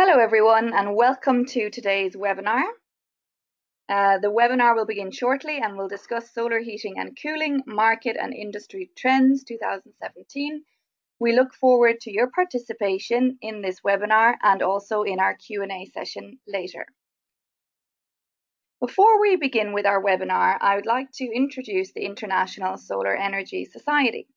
Hello everyone and welcome to today's webinar. Uh, the webinar will begin shortly and will discuss solar heating and cooling market and industry trends 2017. We look forward to your participation in this webinar and also in our Q&A session later. Before we begin with our webinar, I would like to introduce the International Solar Energy Society.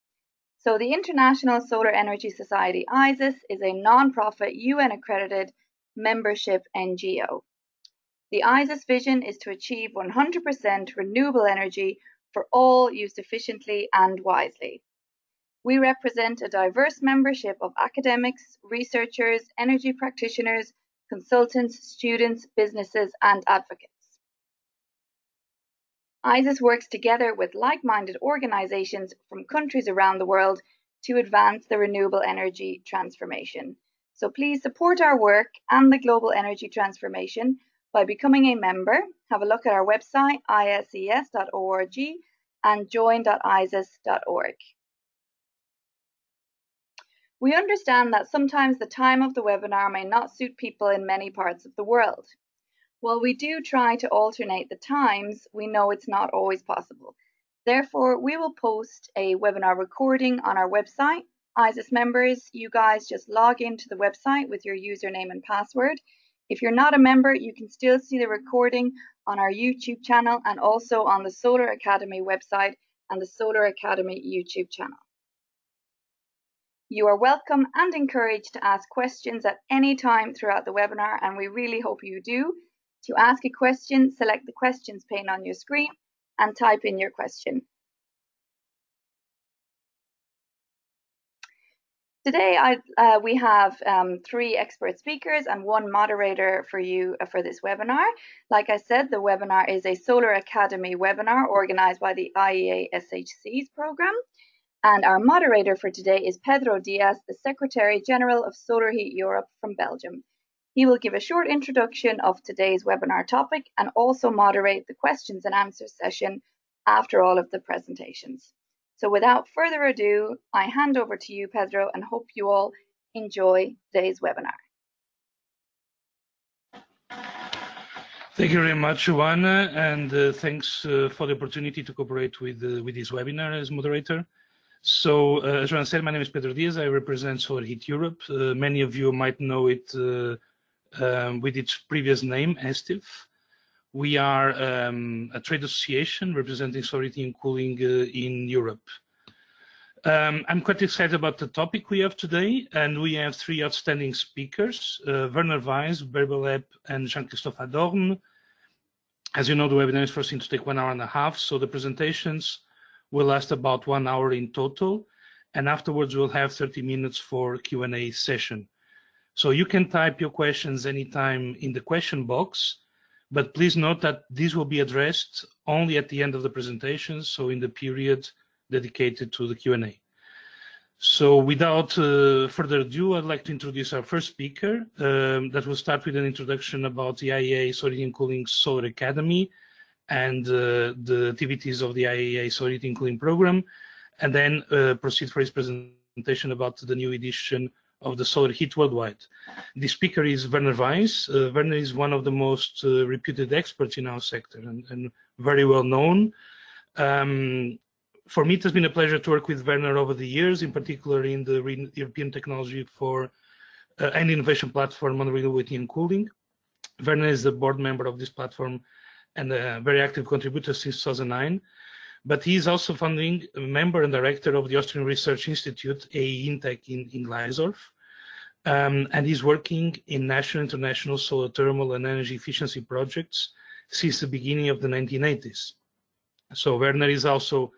So the International Solar Energy Society, ISES, is a non-profit UN accredited membership NGO. The ISES vision is to achieve 100% renewable energy for all used efficiently and wisely. We represent a diverse membership of academics, researchers, energy practitioners, consultants, students, businesses, and advocates. ISES works together with like-minded organizations from countries around the world to advance the renewable energy transformation. So please support our work and the global energy transformation by becoming a member. Have a look at our website, ises.org and join.ises.org. We understand that sometimes the time of the webinar may not suit people in many parts of the world. While we do try to alternate the times, we know it's not always possible. Therefore, we will post a webinar recording on our website. ISES members, you guys just log into the website with your username and password. If you're not a member, you can still see the recording on our YouTube channel and also on the Solar Academy website and the Solar Academy YouTube channel. You are welcome and encouraged to ask questions at any time throughout the webinar, and we really hope you do. To ask a question, select the questions pane on your screen and type in your question. Today I, uh, we have um, three expert speakers and one moderator for you uh, for this webinar. Like I said, the webinar is a Solar Academy webinar organized by the IEA SHC's program. And our moderator for today is Pedro Diaz, the Secretary General of Solar Heat Europe from Belgium. He will give a short introduction of today's webinar topic and also moderate the questions and answers session after all of the presentations. So without further ado, I hand over to you, Pedro, and hope you all enjoy today's webinar. Thank you very much, Joanna, and uh, thanks uh, for the opportunity to cooperate with, uh, with this webinar as moderator. So, uh, as Joanna said, my name is Pedro Diaz. I represent Solar Heat Europe. Uh, many of you might know it uh, um, with its previous name, ESTIF. We are um, a trade association representing solar and cooling uh, in Europe. Um, I'm quite excited about the topic we have today, and we have three outstanding speakers, uh, Werner Weiss, Bärbel and Jean-Christophe Hadorn. As you know, the webinar is foreseen to take one hour and a half, so the presentations will last about one hour in total, and afterwards we'll have 30 minutes for Q&A session. So you can type your questions anytime in the question box, but please note that these will be addressed only at the end of the presentation, so in the period dedicated to the Q&A. So without uh, further ado, I'd like to introduce our first speaker um, that will start with an introduction about the IEA Heating Cooling Solar Academy and uh, the activities of the IEA Heating Cooling Program, and then uh, proceed for his presentation about the new edition of the solar heat worldwide. The speaker is Werner Weiss. Uh, Werner is one of the most uh, reputed experts in our sector and, and very well known. Um, for me, it has been a pleasure to work with Werner over the years, in particular in the Re European Technology for uh, and Innovation Platform on Renewability and Cooling. Werner is a board member of this platform and a very active contributor since 2009 but he is also founding member and director of the Austrian Research Institute, AEE INTEC in, in. Um, and he's working in national international solar thermal and energy efficiency projects since the beginning of the 1980s. So Werner is also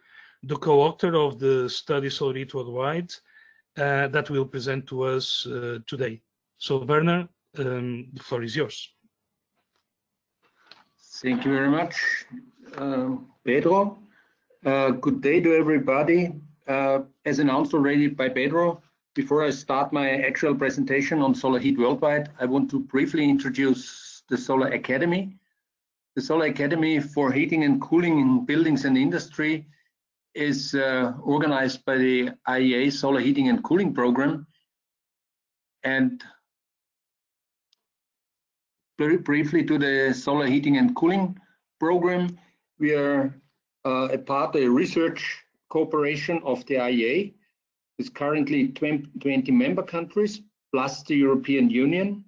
the co-author of the study Solar Worldwide uh, that will present to us uh, today. So Werner, um, the floor is yours. Thank you very much, uh, Pedro. Uh, good day to everybody. Uh, as announced already by Pedro, before I start my actual presentation on Solar Heat Worldwide, I want to briefly introduce the Solar Academy. The Solar Academy for Heating and Cooling in Buildings and Industry is uh, organized by the IEA Solar Heating and Cooling Program. And very briefly to the solar heating and cooling program. We are a part of a research cooperation of the IEA. It's currently 20 member countries plus the European Union.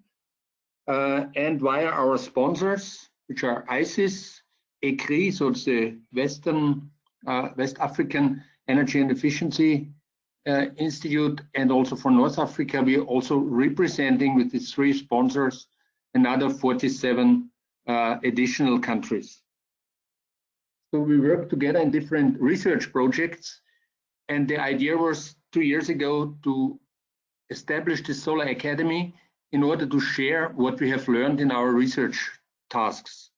Uh, and via our sponsors, which are ISES, ECREEE, so it's the Western, uh, West African Energy and Efficiency uh, Institute, and also for North Africa, we are also representing with these three sponsors another 47 uh, additional countries. So we work together in different research projects, and the idea was two years ago to establish the Solar Academy in order to share what we have learned in our research tasks.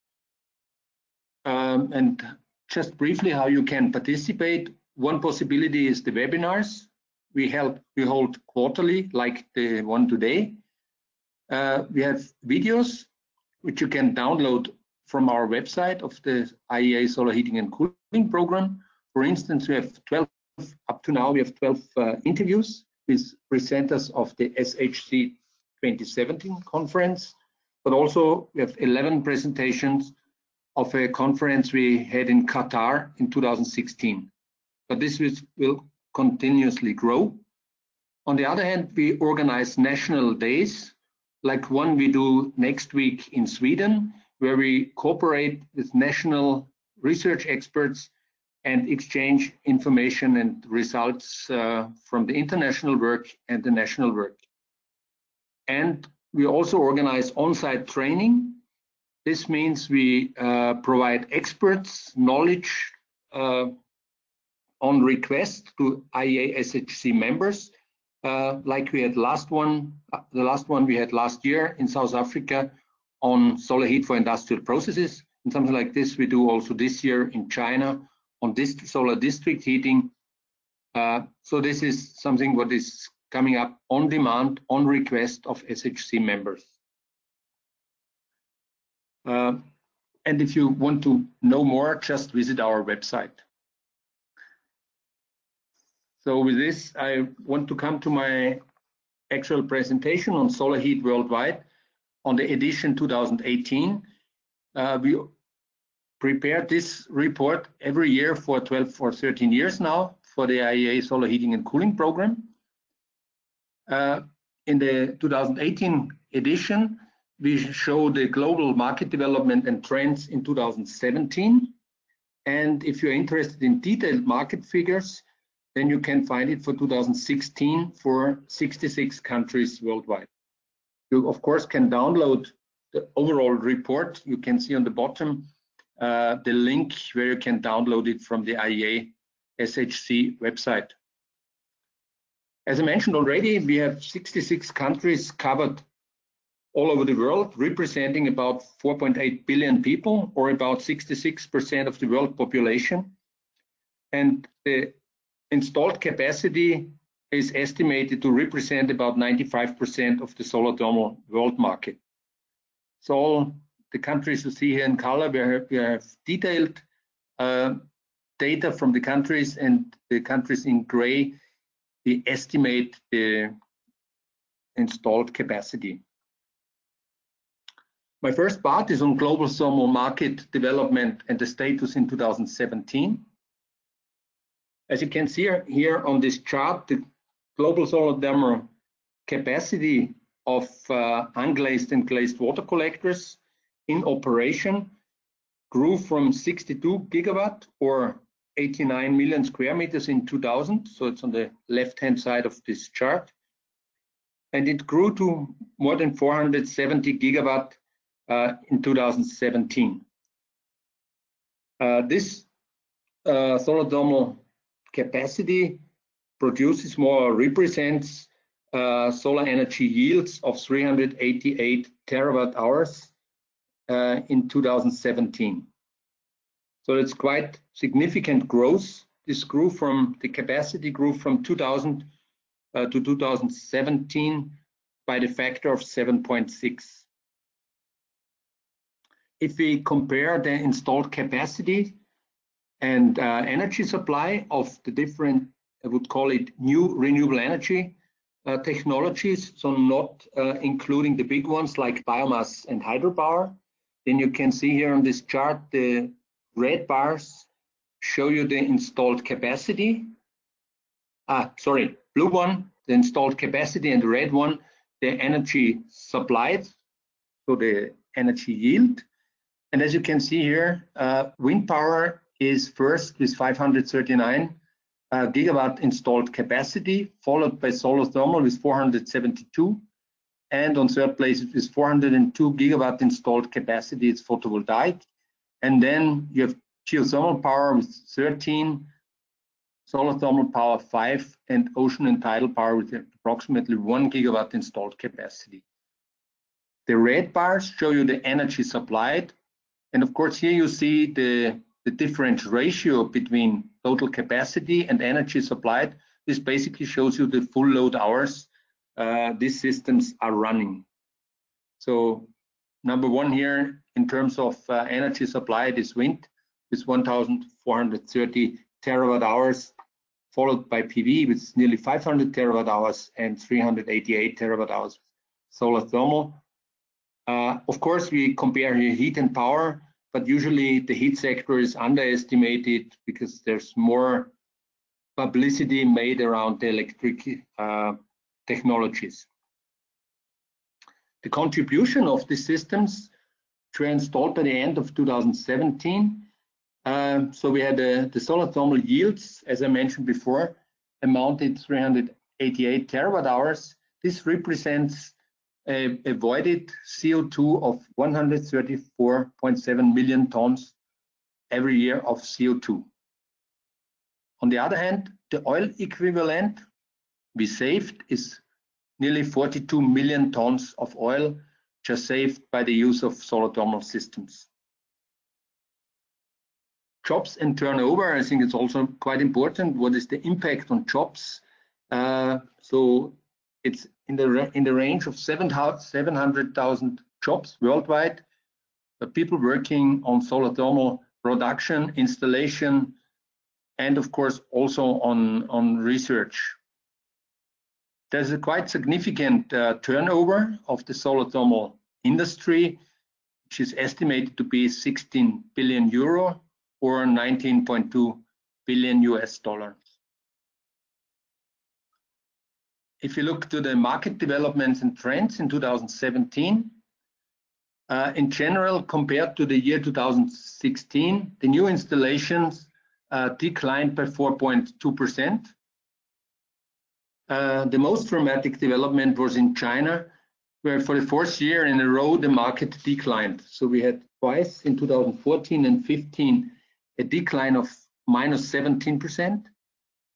Um, and just briefly how you can participate. One possibility is the webinars. We help we hold quarterly, like the one today. Uh, we have videos which you can download from our website of the IEA Solar Heating and Cooling Program. For instance, we have 12 up to now we have 12 uh, interviews with presenters of the SHC 2017 conference, but also we have 11 presentations of a conference we had in Qatar in 2016. But this will continuously grow. On the other hand, we organize national days, like one we do next week in Sweden, where we cooperate with national research experts and exchange information and results uh, from the international work and the national work. And we also organize on-site training. This means we uh, provide experts knowledge uh, on request to IEA SHC members, uh, like we had last one, uh, the last one we had last year in South Africa on solar heat for industrial processes. And something like this we do also this year in China on this solar district heating. Uh, so this is something what is coming up on demand, on request of SHC members. Uh, and if you want to know more, just visit our website. So with this, I want to come to my actual presentation on solar heat worldwide on the edition 2018. Uh, we prepared this report every year for 12 or 13 years now for the IEA Solar Heating and Cooling Program. Uh, in the 2018 edition, we show the global market development and trends in 2017. And if you're interested in detailed market figures, then you can find it for 2016 for 66 countries worldwide. You, of course, can download the overall report. You can see on the bottom uh, the link where you can download it from the IEA SHC website. As I mentioned already, we have 66 countries covered all over the world, representing about 4.8 billion people, or about 66% of the world population. And the installed capacity is estimated to represent about 95% of the solar thermal world market. So all the countries you see here in color, we have, detailed uh, data from the countries and the countries in gray we estimate the installed capacity. My first part is on global thermal market development and the status in 2017. As you can see here on this chart, the global solar thermal capacity of uh, unglazed and glazed water collectors in operation grew from 62 gigawatt or 89 million square meters in 2000. So it's on the left-hand side of this chart. And it grew to more than 470 gigawatt uh, in 2017. Uh, this uh, solar thermal capacity produces more represents uh, solar energy yields of 388 terawatt hours uh, in 2017. So it's quite significant growth. This grew from the capacity grew from 2000 uh, to 2017 by the factor of 7.6. If we compare the installed capacity and uh, energy supply of the different, I would call it new renewable energy uh, technologies, so not uh, including the big ones like biomass and hydropower. Then you can see here on this chart, the red bars show you the installed capacity. Ah, sorry, blue one, the installed capacity, and the red one, the energy supplied, so the energy yield. And as you can see here, uh, wind power is first with 539 uh, gigawatt installed capacity, followed by solar thermal with 472. And on third place with 402 gigawatt installed capacity, it's photovoltaic. And then you have geothermal power with 13, solar thermal power 5, and ocean and tidal power with approximately 1 gigawatt installed capacity. The red bars show you the energy supplied. And of course, here you see the, the different ratio between total capacity and energy supplied. This basically shows you the full load hours uh, these systems are running. So number one here in terms of uh, energy supplied is wind with 1,430 terawatt hours, followed by PV with nearly 500 terawatt hours and 388 terawatt hours solar thermal. Uh, of course, we compare here heat and power, but usually the heat sector is underestimated because there's more publicity made around the electric uh, technologies. The contribution of these systems were installed by the end of 2017. Um, so we had uh, the solar thermal yields, as I mentioned before, amounted 388 terawatt hours. This represents avoided CO2 of 134.7 million tons every year of CO2. On the other hand, the oil equivalent we saved is nearly 42 million tons of oil just saved by the use of solar thermal systems. Jobs and turnover, I think it's also quite important. What is the impact on jobs? Uh, so it's in the in the range of 700,000 jobs worldwide. Uh, people working on solar thermal production, installation, and of course also on on research there's a quite significant uh, turnover of the solar thermal industry, which is estimated to be 16 billion euro or 19.2 billion US dollars. If you look to the market developments and trends in 2017, uh, in general, compared to the year 2016, the new installations uh, declined by 4.2 percent uh, the most dramatic development was in China, where for the fourth year in a row the market declined. So we had twice in 2014 and 15 a decline of minus 17%,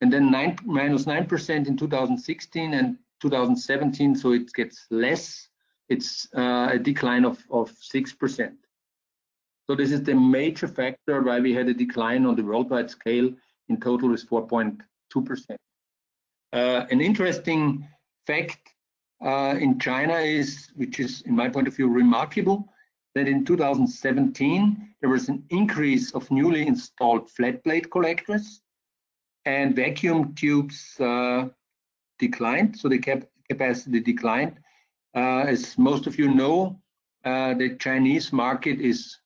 and then nine, minus 9% in 2016 and 2017. So it gets less. It's uh, a decline of, of 6%. So this is the major factor why we had a decline on the worldwide scale in total is 4.2%. Uh, an interesting fact uh, in China is, which is in my point of view remarkable, that in 2017 there was an increase of newly installed flat plate collectors and vacuum tubes uh, declined, so the cap capacity declined. Uh, as most of you know, uh, the Chinese market is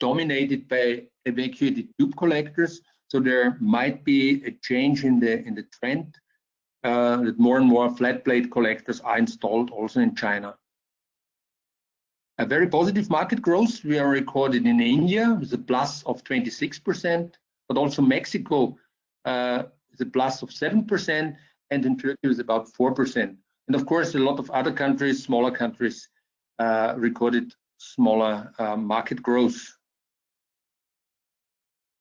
dominated by evacuated tube collectors, so there might be a change in the in the trend uh, that more and more flat plate collectors are installed also in China. A very positive market growth we are recorded in India with a plus of 26%, but also Mexico uh, is a plus of 7%, and in Turkey is about 4%. And of course, a lot of other countries, smaller countries, uh, recorded smaller uh, market growth.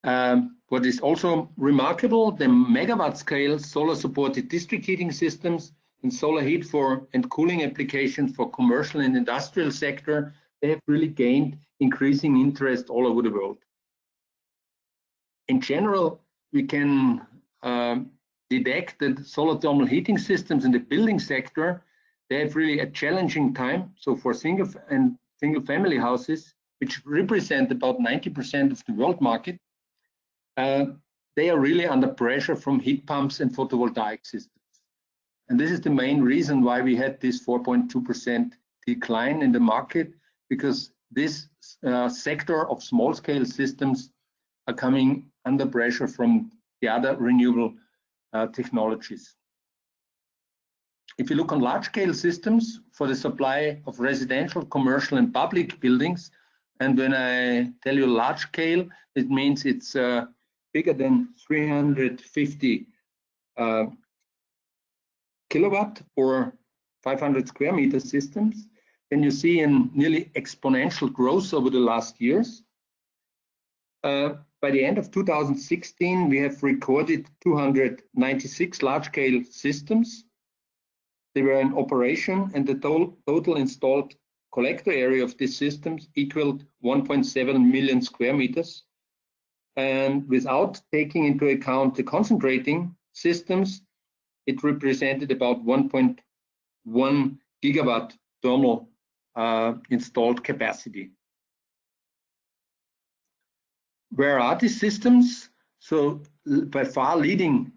Um, what is also remarkable, the megawatt scale solar supported district heating systems and solar heat for and cooling applications for commercial and industrial sector, they have really gained increasing interest all over the world. In general, we can um, detect that solar thermal heating systems in the building sector, they have really a challenging time. So for single and single family houses, which represent about 90% of the world market, uh, they are really under pressure from heat pumps and photovoltaic systems. And this is the main reason why we had this 4.2% decline in the market, because this uh, sector of small scale systems are coming under pressure from the other renewable uh, technologies. If you look on large scale systems for the supply of residential, commercial and public buildings, and when I tell you large scale, it means it's uh, bigger than 350 uh, kilowatt or 500 square meter systems, then you see in nearly exponential growth over the last years. Uh, by the end of 2016, we have recorded 296 large-scale systems. They were in operation, and the to total installed collector area of these systems equaled 1.7 million square meters. And without taking into account the concentrating systems, it represented about 1.1 gigawatt thermal uh, installed capacity. Where are these systems? So by far leading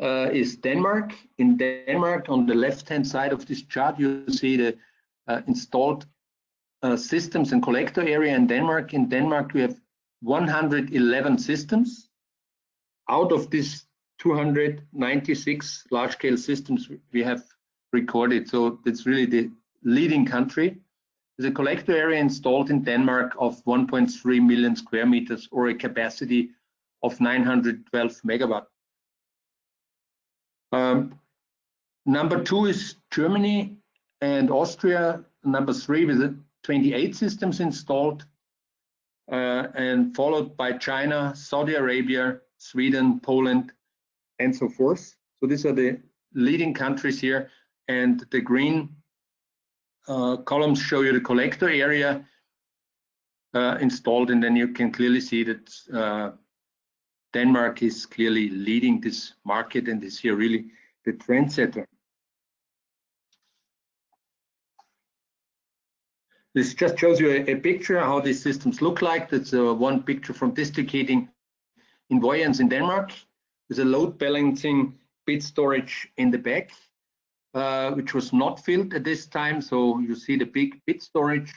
uh, is Denmark. In Denmark, on the left-hand side of this chart, you see the uh, installed uh, systems and collector area in Denmark. In Denmark, we have 111 systems. Out of these 296 large-scale systems we have recorded, so it's really the leading country. A collector area installed in Denmark of 1.3 million square meters or a capacity of 912 megawatt. Um, number two is Germany and Austria. Number three with 28 systems installed uh, and followed by China, Saudi Arabia, Sweden, Poland, and so forth. So these are the leading countries here and the green uh, columns show you the collector area uh, installed, and then you can clearly see that uh, Denmark is clearly leading this market and is here really the trendsetter. This just shows you a, a picture how these systems look like. That's uh, one picture from district heating in Vojens in Denmark. There's a load balancing pit storage in the back uh, which was not filled at this time. So you see the big pit storage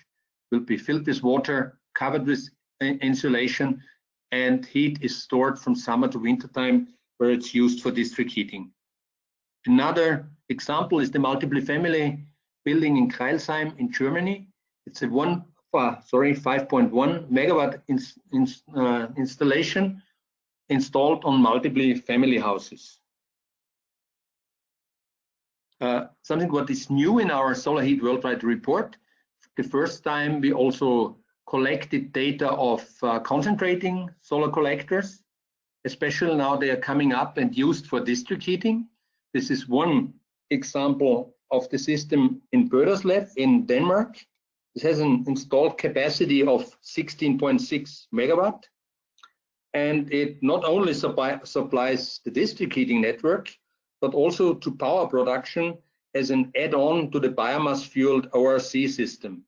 will be filled with water, covered with insulation, and heat is stored from summer to winter time where it's used for district heating. Another example is the multiple family building in Crailsheim in Germany. It's a one, uh, sorry, 5.1 megawatt ins, ins, uh, installation installed on multiple family houses. Uh, something what is new in our Solar Heat Worldwide report. The first time we also collected data of uh, concentrating solar collectors, especially now they are coming up and used for district heating. This is one example of the system in Brønderslev in Denmark. It has an installed capacity of 16.6 megawatt. And it not only supply, supplies the district heating network, but also to power production as an add-on to the biomass fueled ORC system.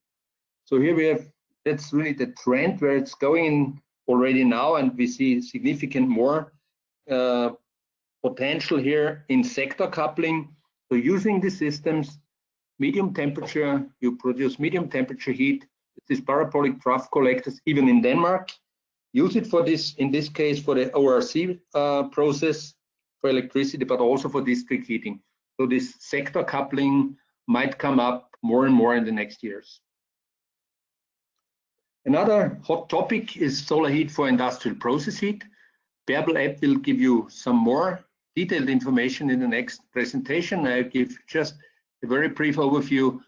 So here we have, that's really the trend where it's going already now, and we see significant more uh, potential here in sector coupling. So using the systems, medium temperature, you produce medium temperature heat, these parabolic trough collectors, even in Denmark, use it for this, in this case, for the ORC uh, process, for electricity, but also for district heating. So this sector coupling might come up more and more in the next years. Another hot topic is solar heat for industrial process heat. Bärbel Epp will give you some more detailed information in the next presentation. I'll give just a very brief overview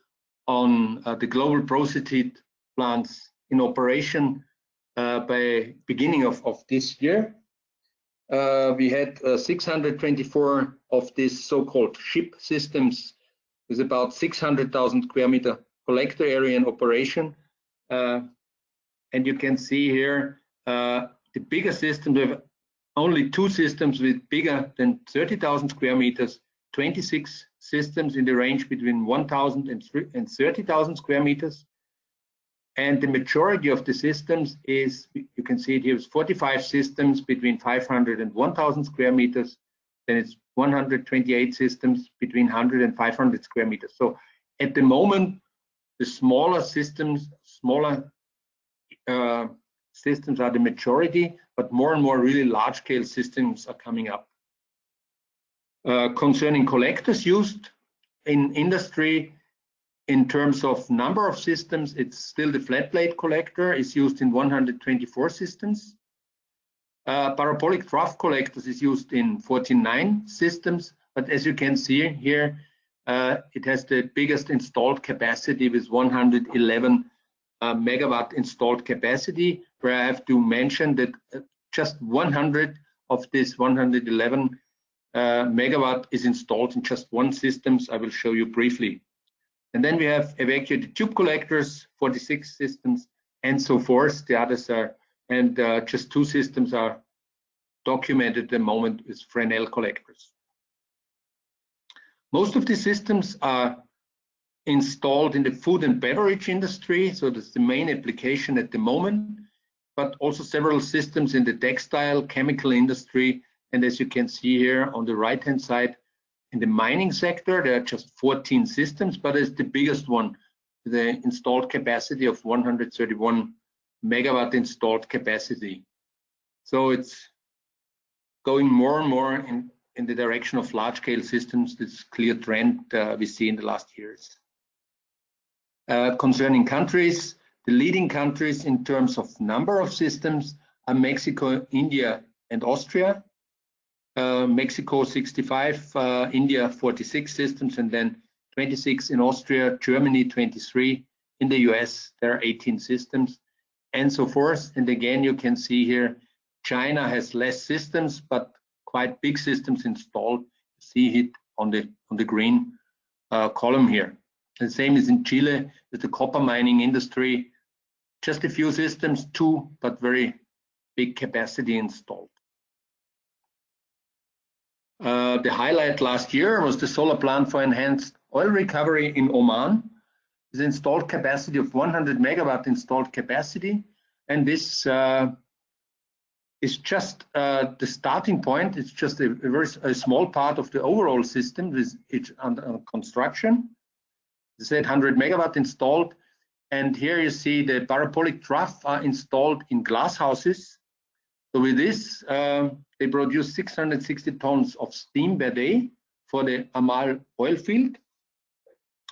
on uh, the global process heat plants in operation uh, by beginning of, of this year uh, we had uh, 624 of these so-called ship systems with about 600,000 square meter collector area in operation. Uh, and you can see here uh, the bigger systems, have only two systems with bigger than 30,000 square meters, 26 systems in the range between 1,000 and 30,000 square meters. And the majority of the systems is, you can see it here, is 45 systems between 500 and 1,000 square meters. Then it's 128 systems between 100 and 500 square meters. So at the moment, the smaller systems, smaller uh, systems are the majority, but more and more really large scale systems are coming up. Uh, concerning collectors used in industry, in terms of number of systems, it's still the flat plate collector is used in 124 systems. Uh, parabolic trough collectors is used in 49 systems, but as you can see here, uh, it has the biggest installed capacity with 111 uh, megawatt installed capacity, where I have to mention that uh, just 100 of this 111 uh, megawatt is installed in just one systems. I will show you briefly. And then we have evacuated tube collectors, 46 systems, and so forth. The others are and uh, just two systems are documented at the moment with Fresnel collectors. Most of the systems are installed in the food and beverage industry, so that's the main application at the moment, but also several systems in the textile, chemical industry, and as you can see here on the right-hand side, in the mining sector, there are just 14 systems, but it's the biggest one, the installed capacity of 131 megawatt installed capacity. So it's going more and more in, in the direction of large scale systems. This clear trend uh, we see in the last years. Uh, concerning countries, the leading countries in terms of number of systems are Mexico, India, and Austria. Uh, Mexico 65, uh, India 46 systems, and then 26 in Austria, Germany 23. In the US, there are 18 systems and so forth. And again, you can see here, China has less systems, but quite big systems installed. See it on the on the green uh, column here. The same is in Chile with the copper mining industry. Just a few systems, two, but very big capacity installed. Uh, the highlight last year was the solar plant for enhanced oil recovery in Oman is installed capacity of 100 megawatt installed capacity. And this uh, is just uh, the starting point. It's just a, a very a small part of the overall system with it under construction. It's 800 megawatt installed. And here you see the parabolic trough are installed in glass houses. So with this, uh, they produce 660 tons of steam per day for the Amal oil field.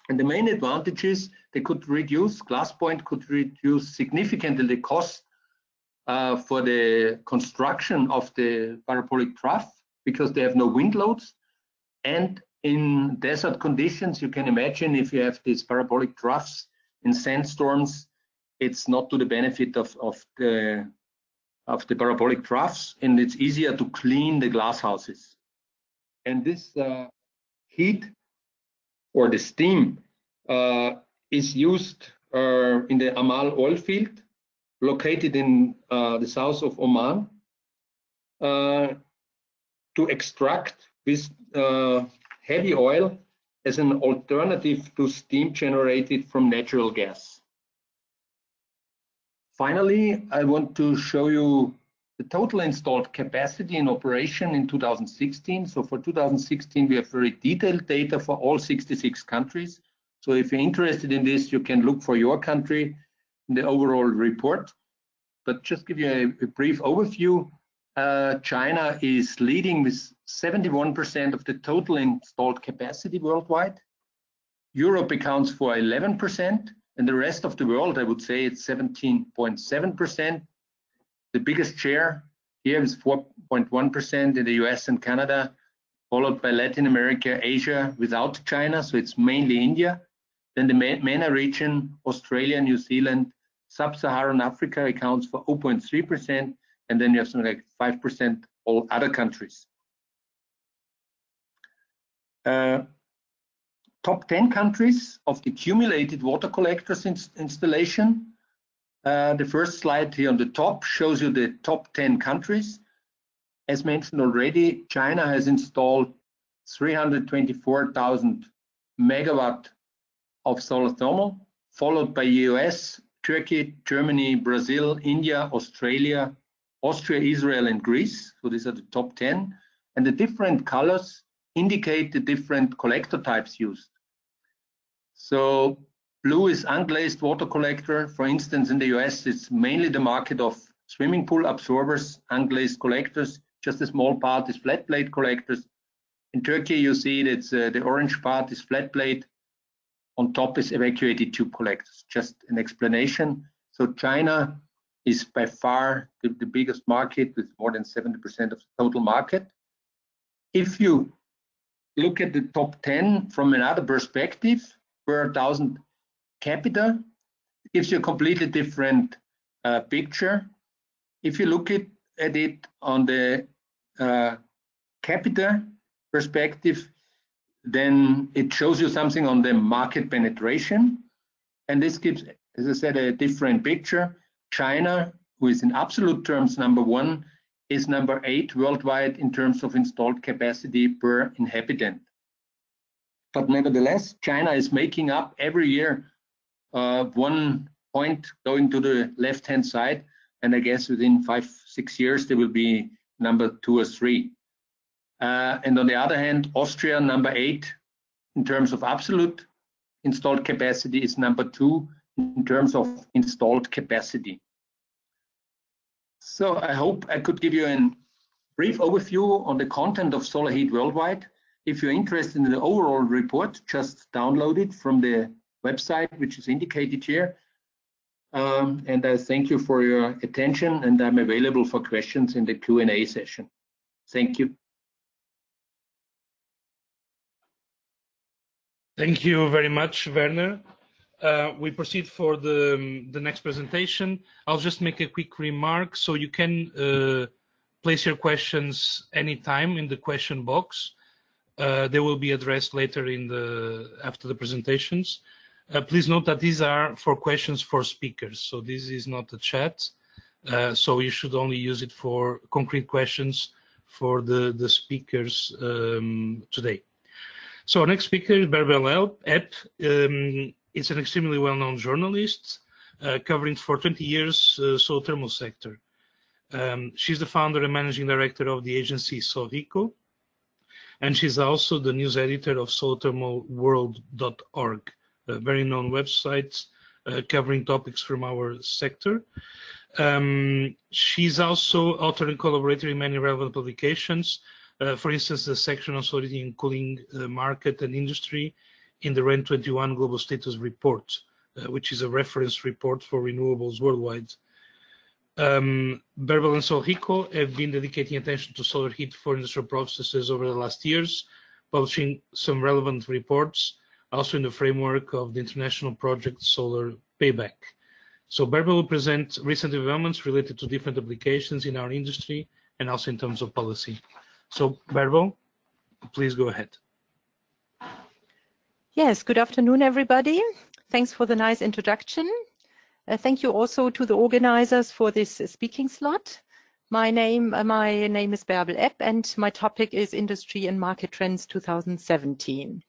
And the main advantage is they could reduce, Glasspoint could reduce significantly the cost uh, for the construction of the parabolic trough because they have no wind loads. And in desert conditions, you can imagine if you have these parabolic troughs in sandstorms, it's not to the benefit of, of the of the parabolic troughs, and it's easier to clean the glass houses. And this uh, heat or the steam uh, is used uh, in the Amal oil field, located in uh, the south of Oman, to extract this heavy oil as an alternative to steam generated from natural gas. Finally, I want to show you the total installed capacity in operation in 2016. So for 2016, we have very detailed data for all 66 countries. So if you're interested in this, you can look for your country in the overall report. But just give you a, a brief overview. Uh, China is leading with 71% of the total installed capacity worldwide. Europe accounts for 11%, and the rest of the world, I would say it's 17.7%. The biggest share here is 4.1% in the US and Canada, followed by Latin America, Asia without China, so it's mainly India. Then the MENA region, Australia, New Zealand, Sub-Saharan Africa accounts for 0.3%, and then you have something like 5% all other countries. Uh, top 10 countries of the accumulated water collectors in installation uh, the first slide here on the top shows you the top 10 countries. As mentioned already, China has installed 324,000 megawatt of solar thermal, followed by US, Turkey, Germany, Brazil, India, Australia, Austria, Israel, and Greece. So these are the top 10. And the different colors indicate the different collector types used. So blue is unglazed water collector. For instance, in the US, it's mainly the market of swimming pool absorbers, unglazed collectors. Just a small part is flat plate collectors. In Turkey, you see that uh, the orange part is flat plate. On top is evacuated tube collectors. Just an explanation. So China is by far the, the biggest market with more than 70% of the total market. If you look at the top 10 from another perspective, per thousand capita, it gives you a completely different uh, picture. If you look at, at it on the uh, capita perspective, then it shows you something on the market penetration. And this gives, as I said, a different picture. China, who is in absolute terms number one, is number eight worldwide in terms of installed capacity per inhabitant. But nevertheless, China is making up every year uh, one point going to the left-hand side. And I guess within five, six years, they will be number two or three. Uh, and on the other hand, Austria, number eight, in terms of absolute installed capacity, is number two in terms of installed capacity. So I hope I could give you a brief overview on the content of solar heat worldwide. If you're interested in the overall report, just download it from the website, which is indicated here. Um, and I thank you for your attention and I'm available for questions in the Q&A session. Thank you. Thank you very much, Werner. Uh, we proceed for the, um, the next presentation. I'll just make a quick remark. So you can uh, place your questions anytime in the question box. Uh, they will be addressed later in the after the presentations. Uh, please note that these are for questions for speakers. So this is not a chat. Uh, so you should only use it for concrete questions for the, the speakers um, today. So our next speaker is Bärbel Epp. Um, is an extremely well-known journalist covering for 20 years uh, solar thermal sector. Um, she's the founder and managing director of the agency Solrico, and she's also the news editor of solarthermalworld.org, a very known website uh, covering topics from our sector. Um, she's also author and collaborator in many relevant publications, uh, for instance, the section on solar and cooling uh, market and industry in the REN 21 Global Status Report, uh, which is a reference report for renewables worldwide. Um, Bärbel and Solrico have been dedicating attention to solar heat for industrial processes over the last years, publishing some relevant reports, also in the framework of the international project Solar Payback. So Bärbel will present recent developments related to different applications in our industry and also in terms of policy. So Bärbel, please go ahead. Yes, good afternoon, everybody. Thanks for the nice introduction. Uh, thank you also to the organizers for this speaking slot. My name, uh, my name is Bärbel Epp, and my topic is Industry and Market Trends 2017.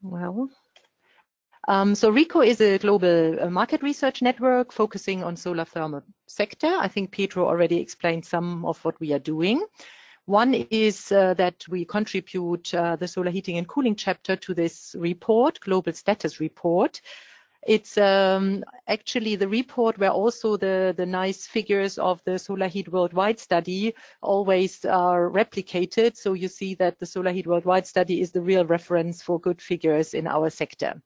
Well, um, Solrico is a global uh, market research network focusing on solar thermal sector. I think Pedro already explained some of what we are doing. One is uh, that we contribute uh, the solar heating and cooling chapter to this report, global status report. It's um, actually the report where also the, the nice figures of the Solar Heat Worldwide study always are replicated. So you see that the Solar Heat Worldwide study is the real reference for good figures in our sector.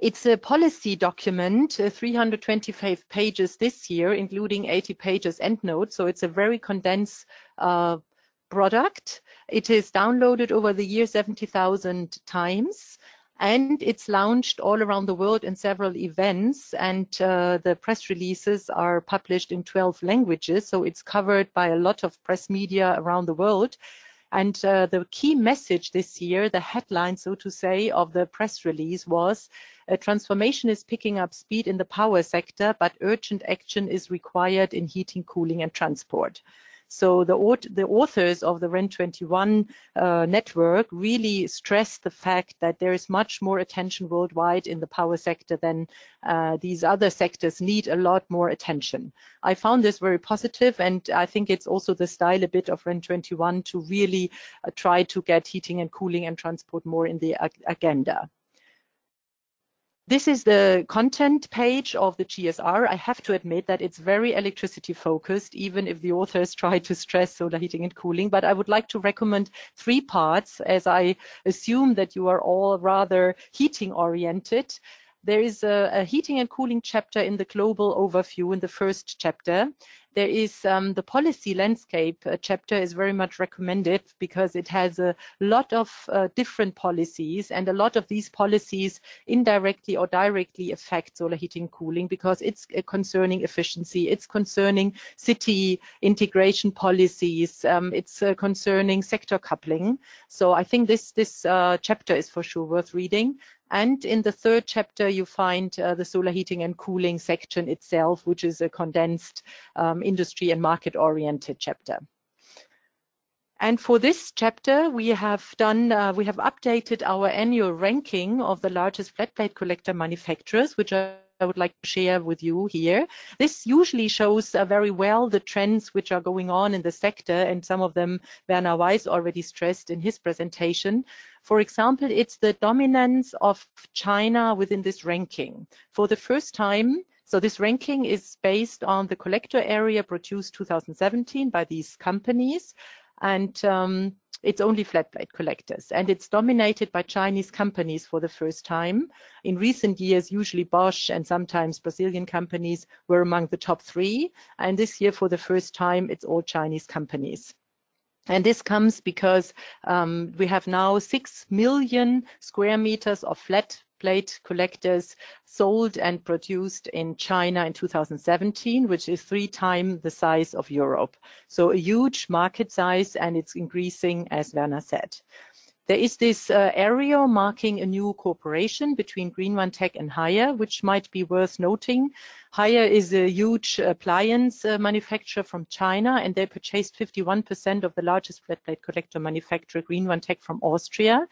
It's a policy document, uh, 325 pages this year, including 80 pages endnotes. So it's a very condensed uh, product. It is downloaded over the year 70,000 times and it's launched all around the world in several events and uh, the press releases are published in 12 languages so it's covered by a lot of press media around the world and uh, the key message this year the headline so to say of the press release was transformation is picking up speed in the power sector, but urgent action is required in heating, cooling, and transport. So the, the authors of the REN21 uh, network really stress the fact that there is much more attention worldwide in the power sector than uh, these other sectors need a lot more attention. I found this very positive and I think it's also the style a bit of REN21 to really uh, try to get heating and cooling and transport more in the ag agenda. This is the content page of the GSR. I have to admit that it's very electricity focused, even if the authors try to stress solar heating and cooling. But I would like to recommend three parts as I assume that you are all rather heating oriented. There is a, a, heating and cooling chapter in the global overview in the first chapter. There is um, the policy landscape uh, chapter is very much recommended because it has a lot of uh, different policies and a lot of these policies indirectly or directly affect solar heating cooling because it's uh, concerning efficiency, it's concerning city integration policies, um, it's uh, concerning sector coupling. So I think this, this uh, chapter is for sure worth reading. And in the third chapter, you find uh, the solar heating and cooling section itself, which is a condensed um, industry and market oriented chapter. And for this chapter, we have done, uh, we have updated our annual ranking of the largest flat plate collector manufacturers, which are I would like to share with you here. This usually shows uh, very well the trends which are going on in the sector, and some of them Werner Weiss already stressed in his presentation. For example, it's the dominance of China within this ranking. For the first time, so this ranking is based on the collector area produced 2017 by these companies. And um, it's only flat plate collectors and it's dominated by Chinese companies for the first time. In recent years, usually Bosch and sometimes Brazilian companies were among the top three. And this year, for the first time, it's all Chinese companies. And this comes because um, we have now 6 million square meters of flat plate collectors sold and produced in China in 2017, which is three times the size of Europe. So a huge market size and it's increasing, as Werner said. There is this uh, area marking a new cooperation between GREENoneTEC and Haier, which might be worth noting. Haier is a huge appliance uh, manufacturer from China, and they purchased 51% of the largest flat plate collector manufacturer, GREENoneTEC, from Austria.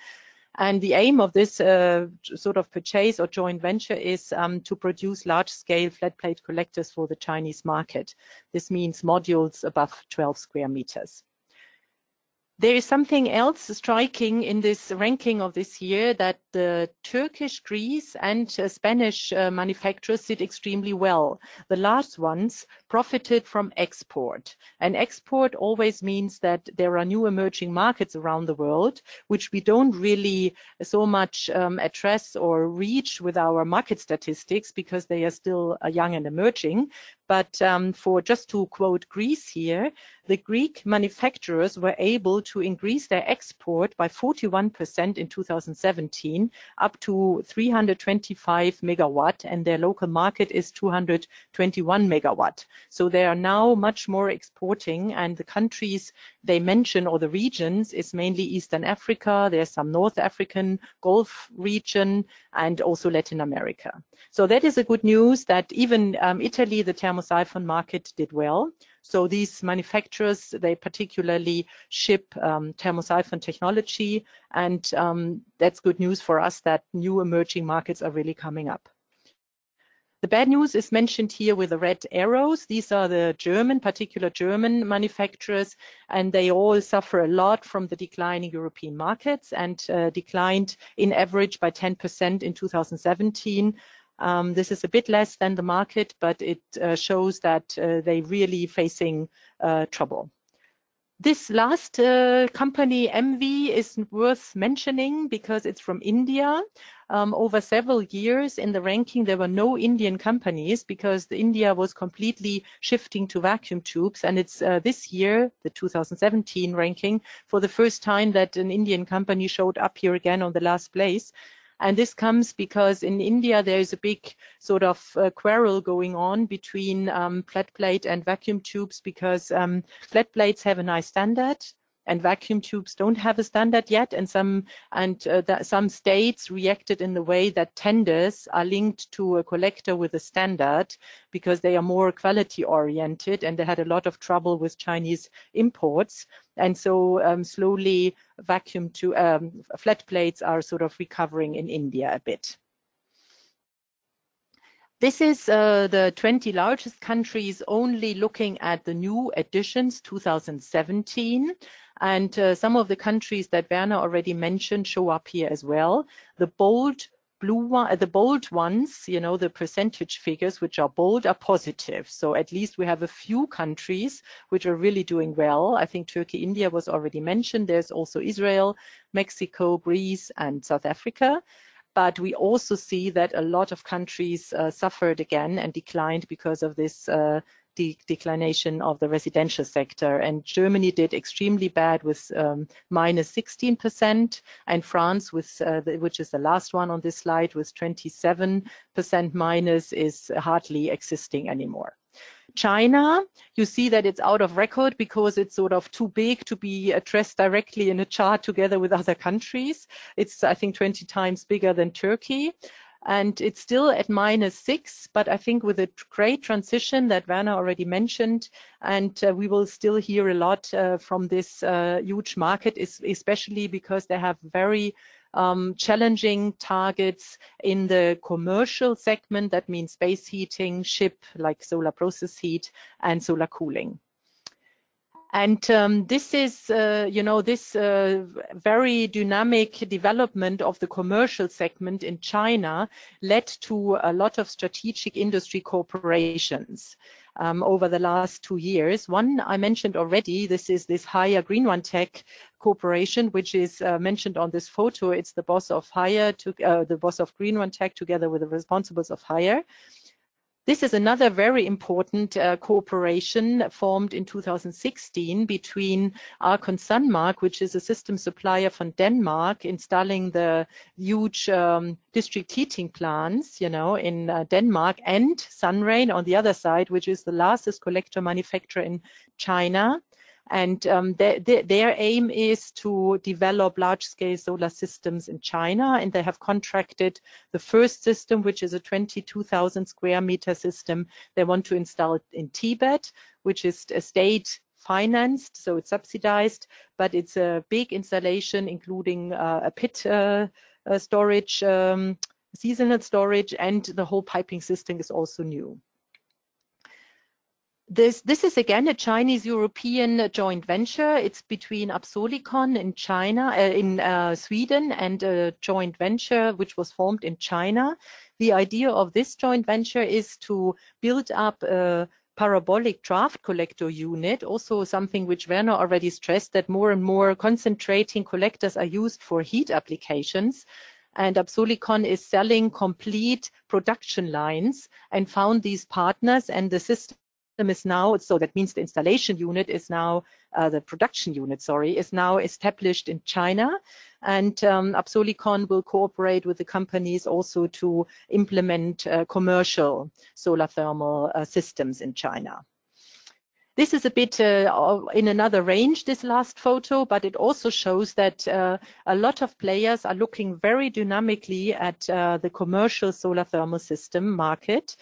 And the aim of this uh, sort of purchase or joint venture is um, to produce large-scale flat plate collectors for the Chinese market. This means modules above 12 square meters. There is something else striking in this ranking of this year that the Turkish, Greece and uh, Spanish uh, manufacturers did extremely well. The last ones profited from export. And export always means that there are new emerging markets around the world, which we don't really so much um, address or reach with our market statistics because they are still uh, young and emerging. But um, for just to quote Greece here, the Greek manufacturers were able to increase their export by 41% in 2017, up to 325 megawatt, and their local market is 221 megawatt. So they are now much more exporting, and the countries they mention or the regions is mainly Eastern Africa. There's some North African Gulf region and also Latin America. So that is a good news that even um, Italy, the thermosiphon market did well. So these manufacturers, they particularly ship um, thermosiphon technology, and um, that's good news for us that new emerging markets are really coming up. The bad news is mentioned here with the red arrows. These are the German, particular German manufacturers, and they all suffer a lot from the declining European markets and uh, declined in average by 10% in 2017 um, this is a bit less than the market, but it uh, shows that uh, they really facing uh, trouble. This last uh, company, MV, is worth mentioning because it's from India. Um, over several years in the ranking, there were no Indian companies because India was completely shifting to vacuum tubes. And it's uh, this year, the 2017 ranking, for the first time that an Indian company showed up here again on the last place. And this comes because in India, there is a big sort of uh, quarrel going on between um, flat plate and vacuum tubes because um, flat plates have a nice standard and vacuum tubes don't have a standard yet, and some and uh, some states reacted in the way that tenders are linked to a collector with a standard because they are more quality oriented, and they had a lot of trouble with Chinese imports, and so um, slowly vacuum to um, flat plates are sort of recovering in India a bit. This is uh, the 20 largest countries only looking at the new additions 2017. And uh, some of the countries that Werner already mentioned show up here as well. The bold blue one, uh, the bold ones, you know, the percentage figures which are bold are positive. So at least we have a few countries which are really doing well. I think Turkey, India was already mentioned. There's also Israel, Mexico, Greece, and South Africa but we also see that a lot of countries uh, suffered again and declined because of this uh, de declination of the residential sector. And Germany did extremely bad with um, minus 16%, and France, with uh, the, which is the last one on this slide, with 27% minus, is hardly existing anymore. China, you see that it's out of record because it's sort of too big to be addressed directly in a chart together with other countries. It's, I think, 20 times bigger than Turkey. And it's still at minus six, but I think with a great transition that Werner already mentioned, and uh, we will still hear a lot uh, from this uh, huge market, is especially because they have very um, challenging targets in the commercial segment. That means space heating, ship, like solar process heat, and solar cooling. And um, this is, uh, you know, this uh, very dynamic development of the commercial segment in China led to a lot of strategic industry corporations um, over the last two years. One I mentioned already, this is this Haier GREENoneTEC Corporation, which is uh, mentioned on this photo. It's the boss of Haier, to, uh, the boss of GREENoneTEC together with the responsibles of Haier. This is another very important uh, cooperation formed in 2016 between Arcon Sunmark, which is a system supplier from Denmark, installing the huge um, district heating plants, you know, in uh, Denmark, and Sunrain on the other side, which is the largest collector manufacturer in China. And um, they, they, their aim is to develop large-scale solar systems in China, and they have contracted the first system, which is a 22,000 square meter system. They want to install it in Tibet, which is a state financed, so it's subsidized, but it's a big installation, including uh, a pit uh, uh, storage, um, seasonal storage, and the whole piping system is also new. This, this is again a Chinese-European joint venture. It's between Absolicon in China, uh, in uh, Sweden, and a joint venture which was formed in China. The idea of this joint venture is to build up a parabolic trough collector unit, also something which Werner already stressed that more and more concentrating collectors are used for heat applications and Absolicon is selling complete production lines and found these partners and the system is now, so that means the installation unit is now, uh, the production unit, sorry, is now established in China. And um, Absolicon will cooperate with the companies also to implement uh, commercial solar thermal uh, systems in China. This is a bit uh, in another range, this last photo, but it also shows that uh, a lot of players are looking very dynamically at uh, the commercial solar thermal system market.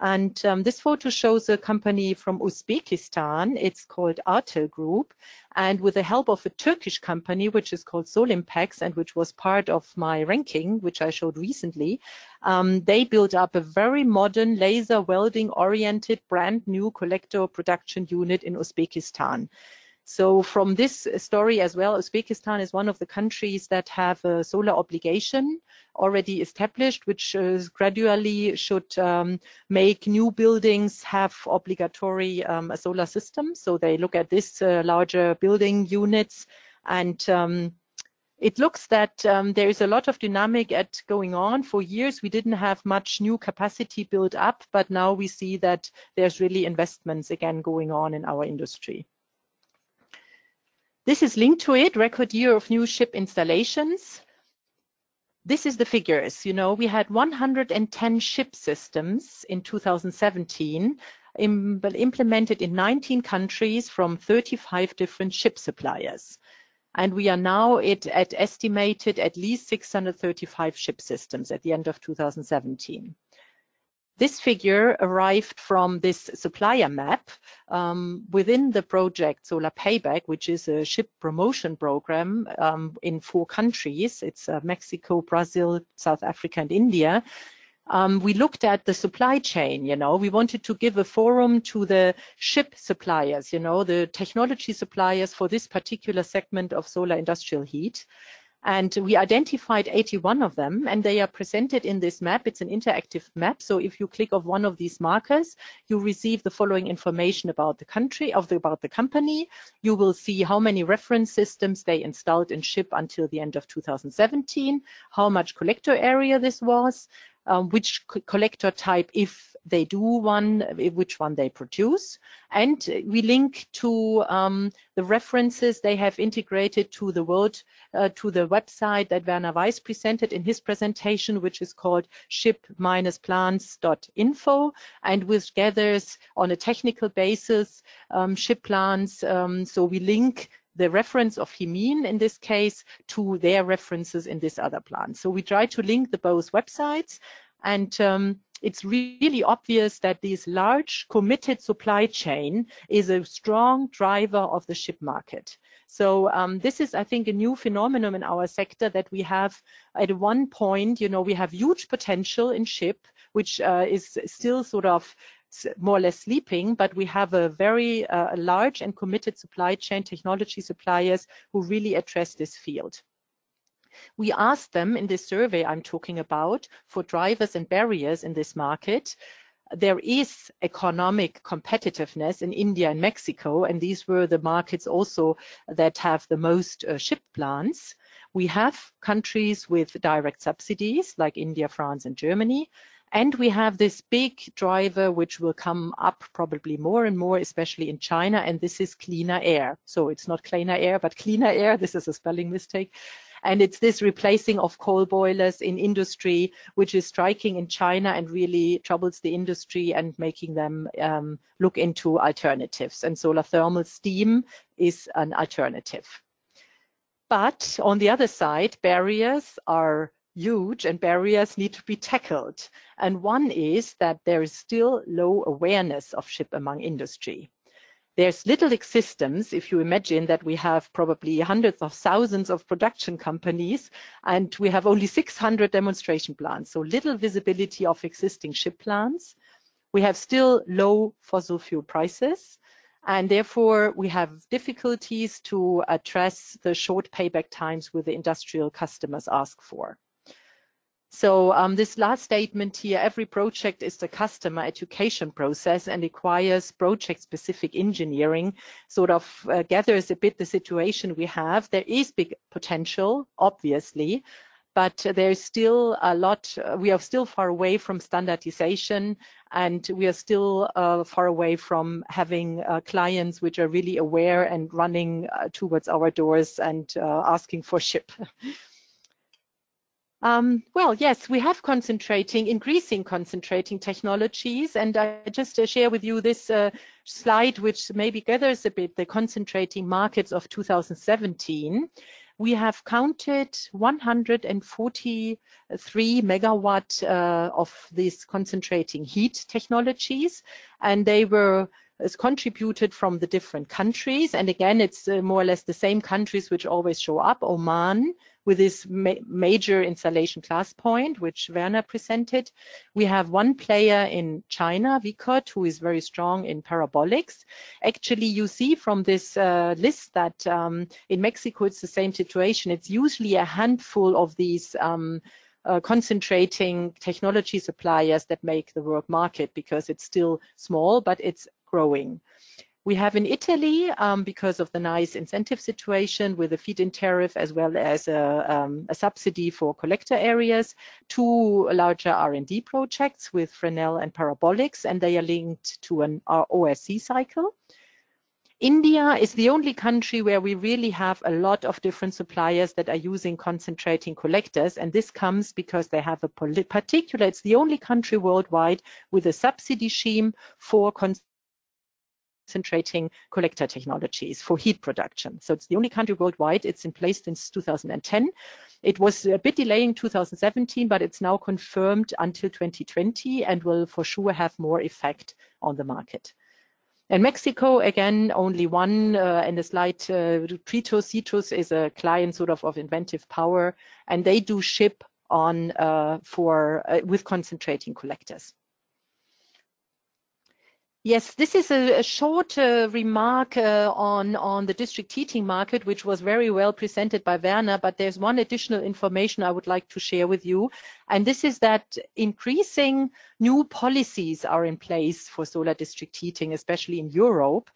And um, this photo shows a company from Uzbekistan. It's called Artel Group. And with the help of a Turkish company, which is called Solimpex and which was part of my ranking, which I showed recently, um, they built up a very modern laser welding oriented brand new collector production unit in Uzbekistan. So from this story as well, Uzbekistan is one of the countries that have a solar obligation already established, which uh, gradually should um, make new buildings have obligatory um, solar system. So they look at this uh, larger building units and um, it looks that um, there is a lot of dynamic at going on. For years, we didn't have much new capacity built up, but now we see that there's really investments again going on in our industry. This is linked to it, record year of new ship installations. This is the figures. You know, we had 110 ship systems in 2017 implemented in 19 countries from 35 different ship suppliers. And we are now at, at estimated at least 635 ship systems at the end of 2017. This figure arrived from this supplier map um, within the project Solar Payback, which is a ship promotion program um, in four countries. It's uh, Mexico, Brazil, South Africa, and India. Um, we looked at the supply chain, you know, we wanted to give a forum to the ship suppliers, you know, the technology suppliers for this particular segment of solar industrial heat. And we identified 81 of them and they are presented in this map. It's an interactive map. So if you click of one of these markers, you receive the following information about the country, of the, about the company. You will see how many reference systems they installed and ship until the end of 2017, how much collector area this was, um, which collector type, if they do one, which one they produce. And we link to um, the references they have integrated to the world, uh, to the website that Werner Weiss presented in his presentation, which is called ship-plans.info and which gathers on a technical basis um, ship plans. Um, so we link the reference of Himin in this case to their references in this other plant. So we try to link the both websites and um, it's really obvious that this large committed supply chain is a strong driver of the ship market. So um, this is, I think, a new phenomenon in our sector that we have at one point, you know, we have huge potential in ship, which uh, is still sort of more or less sleeping, but we have a very uh, large and committed supply chain technology suppliers who really address this field. We asked them in this survey I'm talking about for drivers and barriers in this market. There is economic competitiveness in India and Mexico, and these were the markets also that have the most uh, ship plants. We have countries with direct subsidies like India, France, and Germany. And we have this big driver, which will come up probably more and more, especially in China, and this is cleaner air. So it's not cleaner air, but cleaner air. This is a spelling mistake. And it's this replacing of coal boilers in industry, which is striking in China and really troubles the industry and making them um, look into alternatives. And solar thermal steam is an alternative. But on the other side, barriers are huge and barriers need to be tackled. And one is that there is still low awareness of ship among industry. There's little existence if you imagine that we have probably hundreds of thousands of production companies and we have only 600 demonstration plants, so little visibility of existing ship plants. We have still low fossil fuel prices and therefore we have difficulties to address the short payback times with the industrial customers ask for. So um, this last statement here, every project is the customer education process and requires project-specific engineering, sort of uh, gathers a bit the situation we have. There is big potential, obviously, but there is still a lot, uh, we are still far away from standardization and we are still uh, far away from having uh, clients which are really aware and running uh, towards our doors and uh, asking for ship. Um, well, yes, we have concentrating, increasing concentrating technologies. And I just uh, share with you this uh, slide, which maybe gathers a bit the concentrating markets of 2017. We have counted 143 megawatt uh, of these concentrating heat technologies, and they were is contributed from the different countries. And again, it's uh, more or less the same countries which always show up. Oman, with this ma major installation GlassPoint, which Werner presented. We have one player in China, Vicot, who is very strong in parabolics. Actually, you see from this uh, list that um, in Mexico, it's the same situation. It's usually a handful of these um, uh, concentrating technology suppliers that make the world market because it's still small, but it's growing. We have in Italy, um, because of the nice incentive situation with a feed-in tariff as well as a, um, a, subsidy for collector areas, two larger R&D projects with Fresnel and Parabolics, and they are linked to an ORC cycle. India is the only country where we really have a lot of different suppliers that are using concentrating collectors. And this comes because they have a particular, it's the only country worldwide with a subsidy scheme for concentrating collector technologies for heat production. So it's the only country worldwide. It's in place since 2010. It was a bit delaying 2017, but it's now confirmed until 2020 and will for sure have more effect on the market. In Mexico, again, only one uh, in the slide, uh. Citrus is a client sort of of inventive power, and they do ship on uh, for uh, with concentrating collectors. Yes, this is a, a short uh, remark uh, on, on the district heating market, which was very well presented by Werner, but there's one additional information I would like to share with you. And this is that increasing new policies are in place for solar district heating, especially in Europe.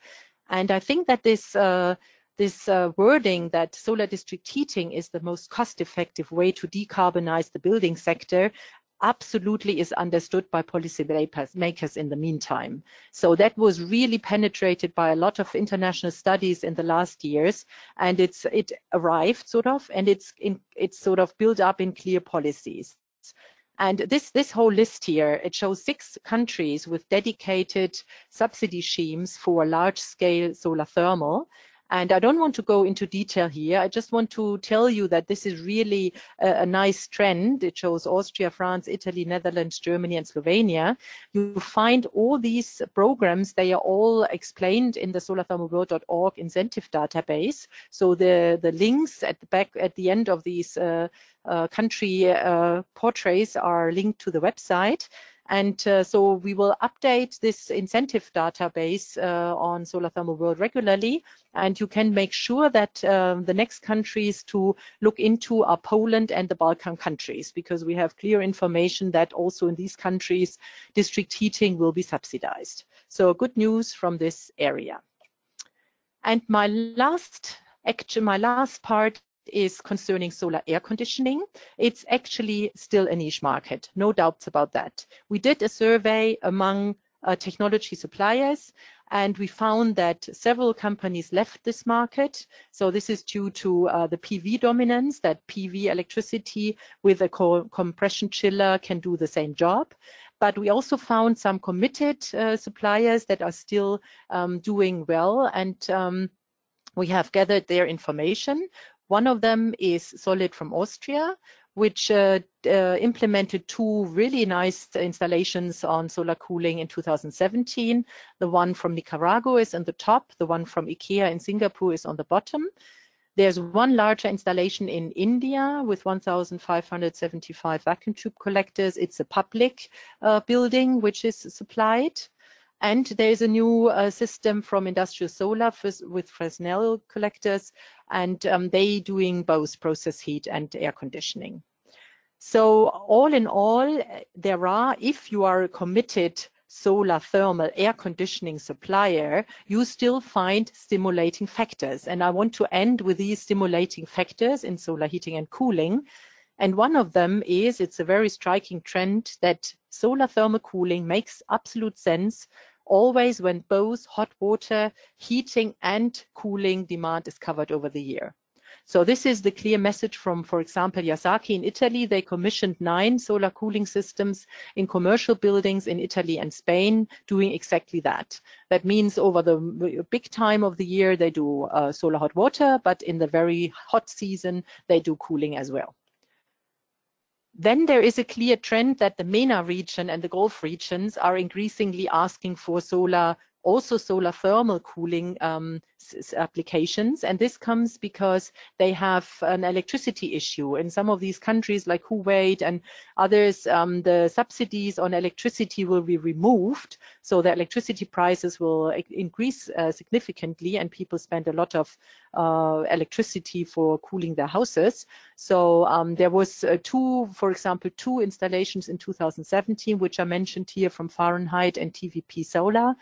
And I think that this uh, this uh, wording that solar district heating is the most cost effective way to decarbonize the building sector absolutely is understood by policymakers in the meantime. So that was really penetrated by a lot of international studies in the last years, and it's it arrived sort of, and it's in, it's sort of built up in clear policies. And this this whole list here it shows six countries with dedicated subsidy schemes for large scale solar thermal and I don't want to go into detail here. I just want to tell you that this is really a, a, nice trend. It shows Austria, France, Italy, Netherlands, Germany, and Slovenia. You find all these programs. They are all explained in the solarthermalworld.org incentive database. So the, the links at the back, at the end of these uh, uh, country uh, portraits are linked to the website. And uh, so we will update this incentive database uh, on Solar Thermal World regularly. And you can make sure that um, the next countries to look into are Poland and the Balkan countries, because we have clear information that also in these countries, district heating will be subsidized. So good news from this area. And my last action, my last part is concerning solar air conditioning. It's actually still a niche market, no doubts about that. We did a survey among uh, technology suppliers and we found that several companies left this market. So this is due to uh, the PV dominance, that PV electricity with a co compression chiller can do the same job. But we also found some committed uh, suppliers that are still um, doing well and um, we have gathered their information. One of them is Solid from Austria, which uh, uh, implemented two really nice installations on solar cooling in 2017. The one from Nicaragua is on the top, the one from IKEA in Singapore is on the bottom. There's one larger installation in India with 1,575 vacuum tube collectors. It's a public uh, building which is supplied. And there is a new uh, system from Industrial Solar with Fresnel collectors, and um, they doing both process heat and air conditioning. So all in all, there are, if you are a committed solar thermal air conditioning supplier, you still find stimulating factors. And I want to end with these stimulating factors in solar heating and cooling. And one of them is, it's a very striking trend that solar thermal cooling makes absolute sense always when both hot water heating and cooling demand is covered over the year. So this is the clear message from, for example, Yazaki in Italy. They commissioned nine solar cooling systems in commercial buildings in Italy and Spain doing exactly that. That means over the big time of the year, they do uh, solar hot water, but in the very hot season, they do cooling as well. Then there is a clear trend that the MENA region and the Gulf regions are increasingly asking for solar also solar thermal cooling um, applications. And this comes because they have an electricity issue. In some of these countries like Kuwait and others, um, the subsidies on electricity will be removed. So the electricity prices will increase uh, significantly and people spend a lot of uh, electricity for cooling their houses. So um, there was uh, two, for example, two installations in 2017, which are mentioned here from Fahrenheit and TVP Solar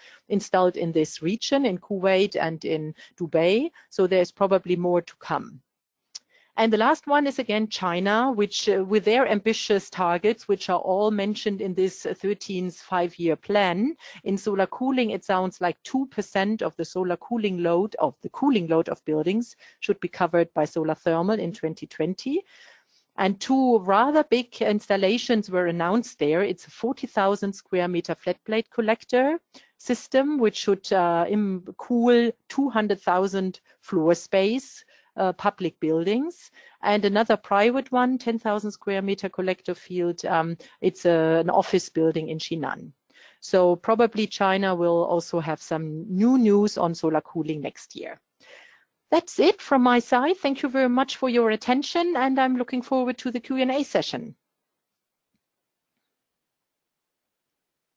installed in this region in Kuwait and in Dubai. So there's probably more to come. And the last one is again China, which uh, with their ambitious targets, which are all mentioned in this 13th five-year plan, in solar cooling, it sounds like 2% of the solar cooling load of the cooling load of buildings should be covered by solar thermal in 2020. And two rather big installations were announced there. It's a 40,000 square meter flat plate collector system, which should uh, cool 200,000 floor space uh, public buildings. And another private one 10,000 square meter collector field um, it's a, an office building in Jinan so probably China will also have some new news on solar cooling next year. That's it from my side. Thank you very much for your attention and I'm looking forward to the Q&A session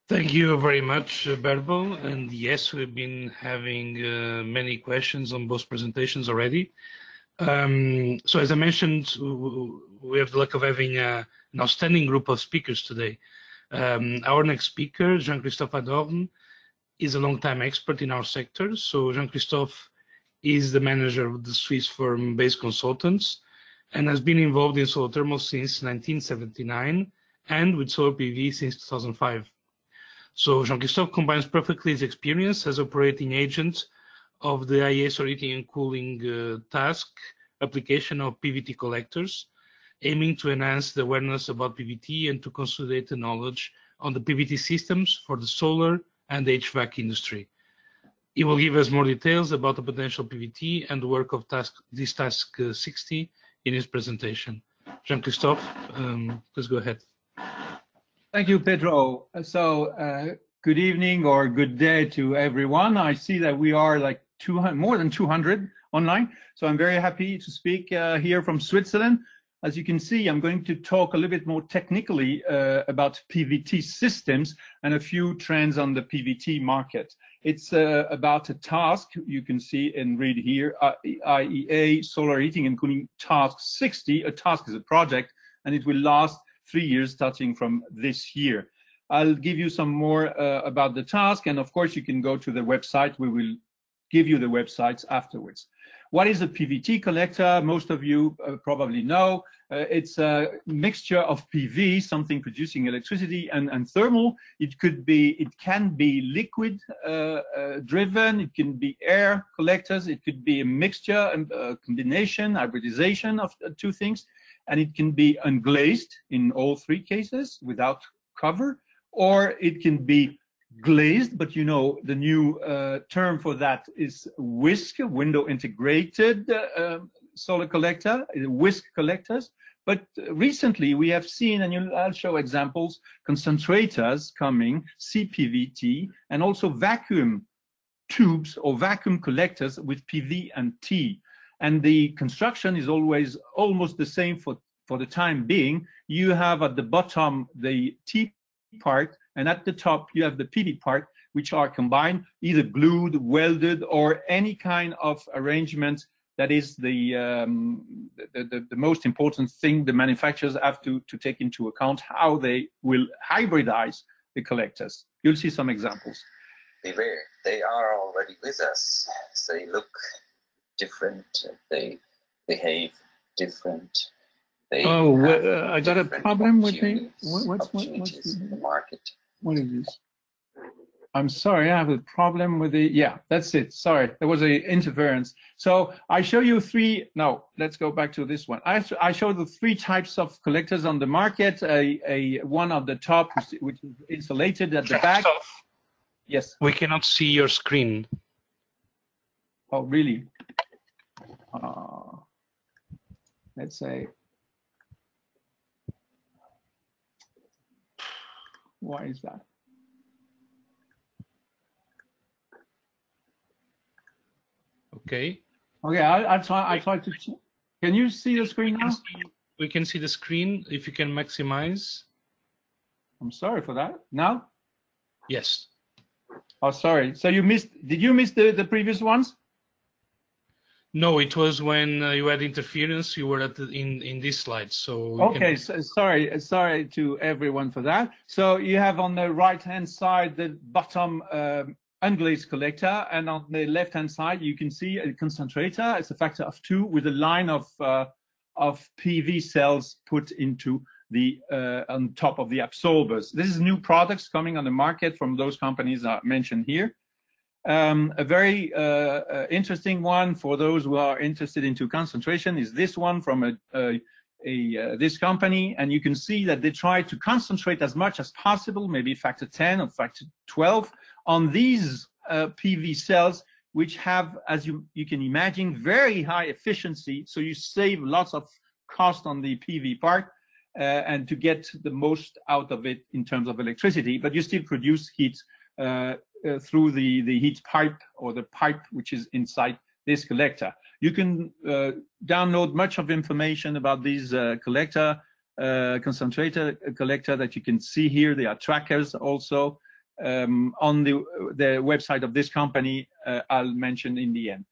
Thank you very much, uh, Bärbel. And yes, we've been having uh, many questions on both presentations already. Um, so as I mentioned, we have the luck of having a, an outstanding group of speakers today. Um, our next speaker, Jean-Christophe Hadorn, is a long-time expert in our sector. So Jean-Christophe is the manager of the Swiss firm Base Consultants and has been involved in solar thermal since 1979 and with solar PV since 2005. So Jean-Christophe combines perfectly his experience as operating agent of the IEA heating and cooling uh, task application of PVT collectors, aiming to enhance the awareness about PVT and to consolidate the knowledge on the PVT systems for the solar and HVAC industry. He will give us more details about the potential PVT and the work of task, this task uh, 60 in his presentation. Jean-Christophe, um, please go ahead. Thank you, Pedro. So, uh, good evening or good day to everyone. I see that we are like 200, more than 200 online. So I'm very happy to speak uh, here from Switzerland. As you can see, I'm going to talk a little bit more technically uh, about PVT systems and a few trends on the PVT market. It's uh, about a task you can see and read here, uh, IEA Solar Heating and Cooling Task 60. A task is a project and it will last three years starting from this year. I'll give you some more uh, about the task and of course you can go to the website. We will give you the websites afterwards. What is a PVT collector? Most of you uh, probably know. Uh, it's a mixture of PV, something producing electricity, and, and thermal. It could be, it can be liquid uh, uh driven. It can be air collectors. It could be a mixture, a uh, combination, hybridization of two things, and it can be unglazed in all three cases without cover, or it can be glazed, but you know the new uh, term for that is WISC, window integrated uh, solar collector, WISC collectors. But recently we have seen, and I'll show examples, concentrators coming, CPVT, and also vacuum tubes or vacuum collectors with PV and T. And the construction is always almost the same for, for the time being. You have at the bottom the T part and at the top, you have the PV part, which are combined, either glued, welded, or any kind of arrangement that is the, um, the, the, the, most important thing the manufacturers have to, to take into account how they will hybridize the collectors. You'll see some examples. Beware, they are already with us. They look different, they behave different. They oh, uh, I got a problem with the what, what's, what, what's the market. What is this? I'm sorry, I have a problem with the, yeah, that's it. Sorry, there was a interference. So I show you three, no, let's go back to this one. I, I show the three types of collectors on the market, a, a one of the top, which is insulated at the back. Yes. We cannot see your screen. Oh, really? Uh, let's say Why is that? Okay. Okay, I, I try. I try to. Can you see the screen now? we can see the screen. If you can maximize. I'm sorry for that. Now. Yes. Oh, sorry. So you missed. Did you miss the the previous ones? No, it was when uh, you had interference. You were at the, in in this slide. So okay, can... so, sorry, sorry to everyone for that. So you have on the right hand side the bottom um, unglazed collector, and on the left hand side you can see a concentrator. It's a factor of two with a line of uh, of PV cells put into the uh, on top of the absorbers. This is new products coming on the market from those companies mentioned here. Um, a very uh, uh, interesting one for those who are interested into concentration is this one from a, a, a uh, this company, and you can see that they try to concentrate as much as possible, maybe factor 10 or factor 12 on these uh, PV cells, which have, as you, you can imagine, very high efficiency. So you save lots of cost on the PV part uh, and to get the most out of it in terms of electricity, but you still produce heat uh, uh, through the, the heat pipe or the pipe which is inside this collector. You can uh, download much of information about these uh, collector, uh, concentrator collector that you can see here. There are trackers also um, on the, the website of this company I'll mention in the end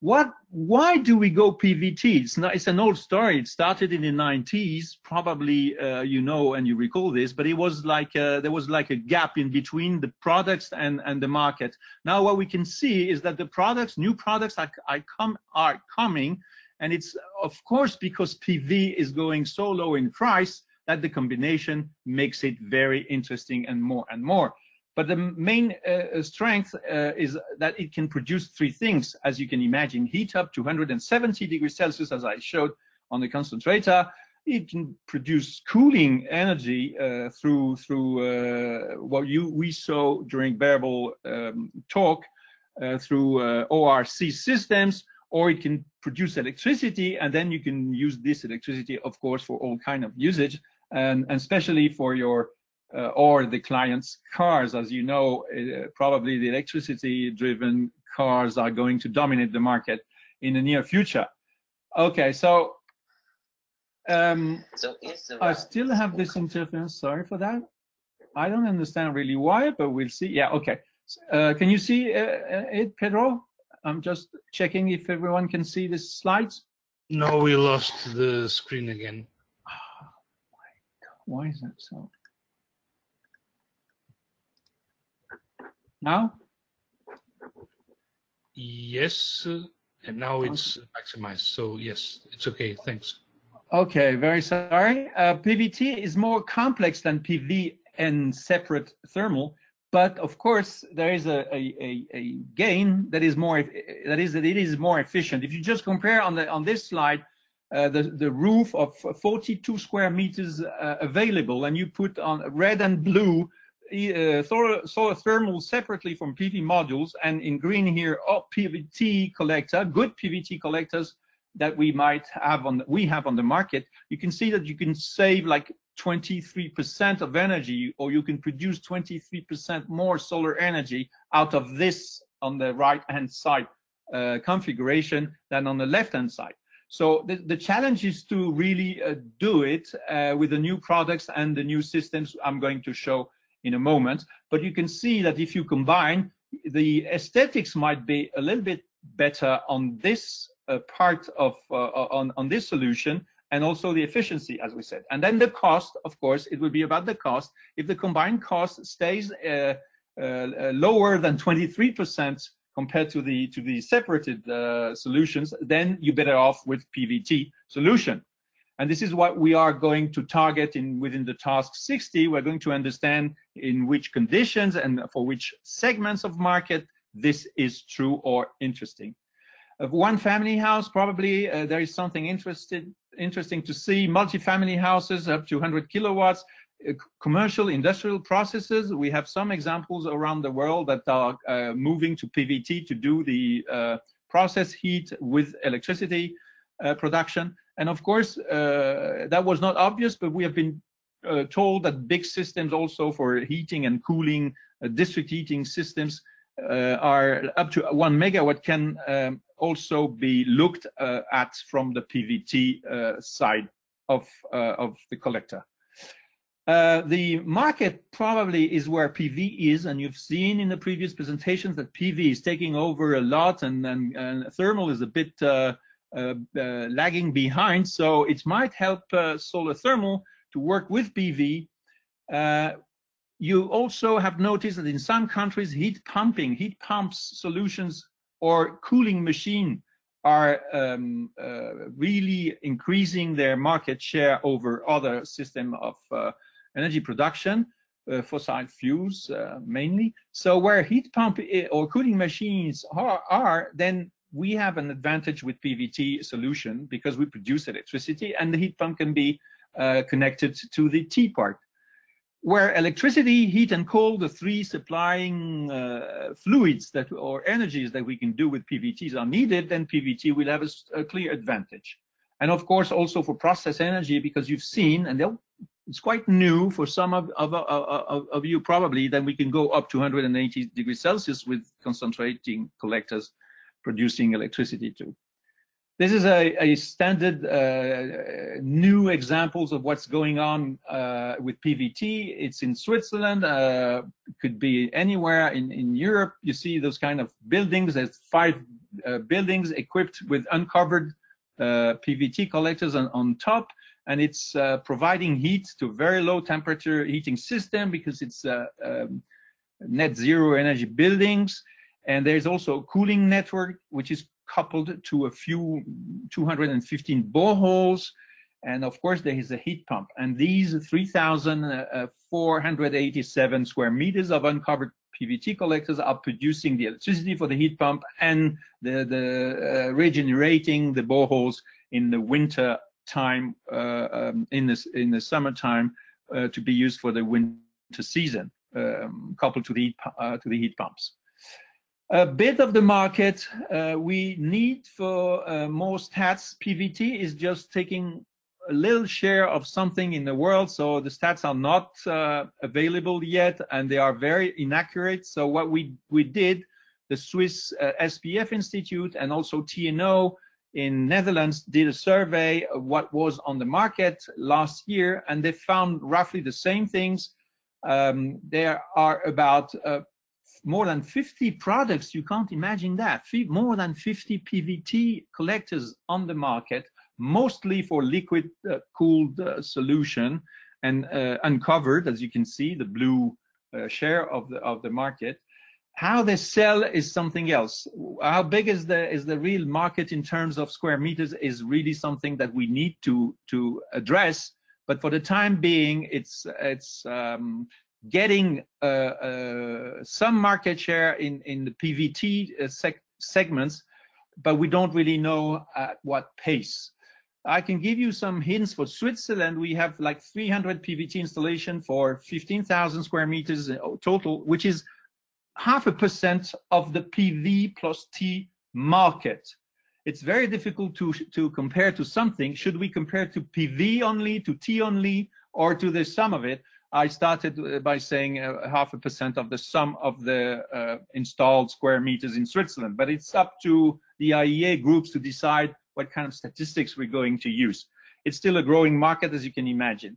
what why do we go pvt it's not it's an old story. It started in the 90s probably uh, you know and you recall this but it was like uh, there was like a gap in between the products and and the market. Now what we can see is that the products new products are, are come are coming and it's of course because pv is going so low in price that the combination makes it very interesting and more and more but the main uh, strength uh, is that it can produce three things, as you can imagine. Heat up to 170 degrees Celsius, as I showed on the concentrator. It can produce cooling energy uh, through through uh, what you we saw during Bärbel um, talk uh, through uh, ORC systems, or it can produce electricity, and then you can use this electricity, of course, for all kind of usage, and, and especially for your uh, or the client's cars. As you know, uh, probably the electricity-driven cars are going to dominate the market in the near future. Okay, so um, so I still have this interference. Sorry for that. I don't understand really why, but we'll see. Yeah, okay. Uh, can you see uh, uh, it, Pedro? I'm just checking if everyone can see the slides. No, we lost the screen again. Why is that so? Now? Yes, and now it's maximized. So yes, it's okay. Thanks. Okay, very sorry. Uh, PVT is more complex than PV and separate thermal, but of course there is a, a, a, gain that is more that is that it is more efficient. If you just compare on the on this slide uh, the the roof of 42 square meters uh, available, and you put on red and blue uh, solar, thermal separately from PV modules, and in green here, oh, PVT collector, good PVT collectors that we might have on the, we have on the market. You can see that you can save like 23% of energy, or you can produce 23% more solar energy out of this on the right-hand side uh, configuration than on the left-hand side. So the, the challenge is to really uh, do it uh, with the new products and the new systems I'm going to show in a moment. But you can see that if you combine, the aesthetics might be a little bit better on this uh, part of uh, on on this solution and also the efficiency as we said and then the cost of course it will be about the cost if the combined cost stays uh, uh lower than 23 percent compared to the to the separated uh, solutions then you're better off with pvt solution and this is what we are going to target in within the task 60. We're going to understand in which conditions and for which segments of market this is true or interesting. Of one family house, probably uh, there is something interested, interesting to see. Multi-family houses up to 100 kilowatts, uh, commercial industrial processes. We have some examples around the world that are uh, moving to PVT to do the uh, process heat with electricity uh, production. And of course, uh, that was not obvious, but we have been uh, told that big systems also for heating and cooling, uh, district heating systems uh, are up to one megawatt can um, also be looked uh, at from the PVT uh, side of, of the collector. the market probably is where PV is, and you've seen in the previous presentations that PV is taking over a lot, and, and, and thermal is a bit lagging behind. So it might help uh, solar thermal to work with PV. you also have noticed that in some countries, heat pumping, heat pumps solutions or cooling machine are um, uh, really increasing their market share over other system of uh, energy production, uh, fossil fuels mainly. So where heat pump or cooling machines are, are, then we have an advantage with PVT solution because we produce electricity and the heat pump can be uh, connected to the T part. where electricity, heat, and cold, the three supplying uh, fluids that or energies that we can do with PVTs are needed, then PVT will have a, a clear advantage. And of course, also for process energy, because you've seen, and it's quite new for some of, of, of, of, you probably, then we can go up to 180 degrees Celsius with concentrating collectors producing electricity too. This is a, a standard uh, new examples of what's going on uh, with PVT. It's in Switzerland, uh, could be anywhere in, in Europe. You see those kind of buildings. There's five uh, buildings equipped with uncovered uh, PVT collectors on, on top. And it's uh, providing heat to very low temperature heating system because it's um, net zero energy buildings. And there's also a cooling network, which is coupled to a few 215 boreholes. And of course, there is a heat pump. And these 3,487 square meters of uncovered PVT collectors are producing the electricity for the heat pump and the, the uh, regenerating the boreholes in the winter time, uh, um, in, this, in the summertime uh, to be used for the winter season, um, coupled to the, uh, to the heat pumps a bit of the market uh, we need for uh, most stats. PVT is just taking a little share of something in the world. So the stats are not uh, available yet and they are very inaccurate. So what we, we did, the Swiss uh, SPF Institute and also TNO in Netherlands did a survey of what was on the market last year and they found roughly the same things. Um, there are about uh, more than 50 products. You can't imagine that. More than 50 PVT collectors on the market, mostly for liquid uh, cooled uh, solution and uh, uncovered, as you can see, the blue uh, share of the of the market. How they sell is something else. How big is the is the real market in terms of square meters is really something that we need to to address. But for the time being, it's it's um, getting uh, uh, some market share in, in the PVT uh, seg segments, but we don't really know at what pace. I can give you some hints for Switzerland. We have like 300 PVT installation for 15,000 square meters total, which is half a percent of the PV plus T market. It's very difficult to, to compare to something. Should we compare to PV only, to T only, or to the sum of it? I started uh, by saying uh, half a percent of the sum of the uh, installed square meters in Switzerland, but it's up to the IEA groups to decide what kind of statistics we're going to use. It's still a growing market, as you can imagine.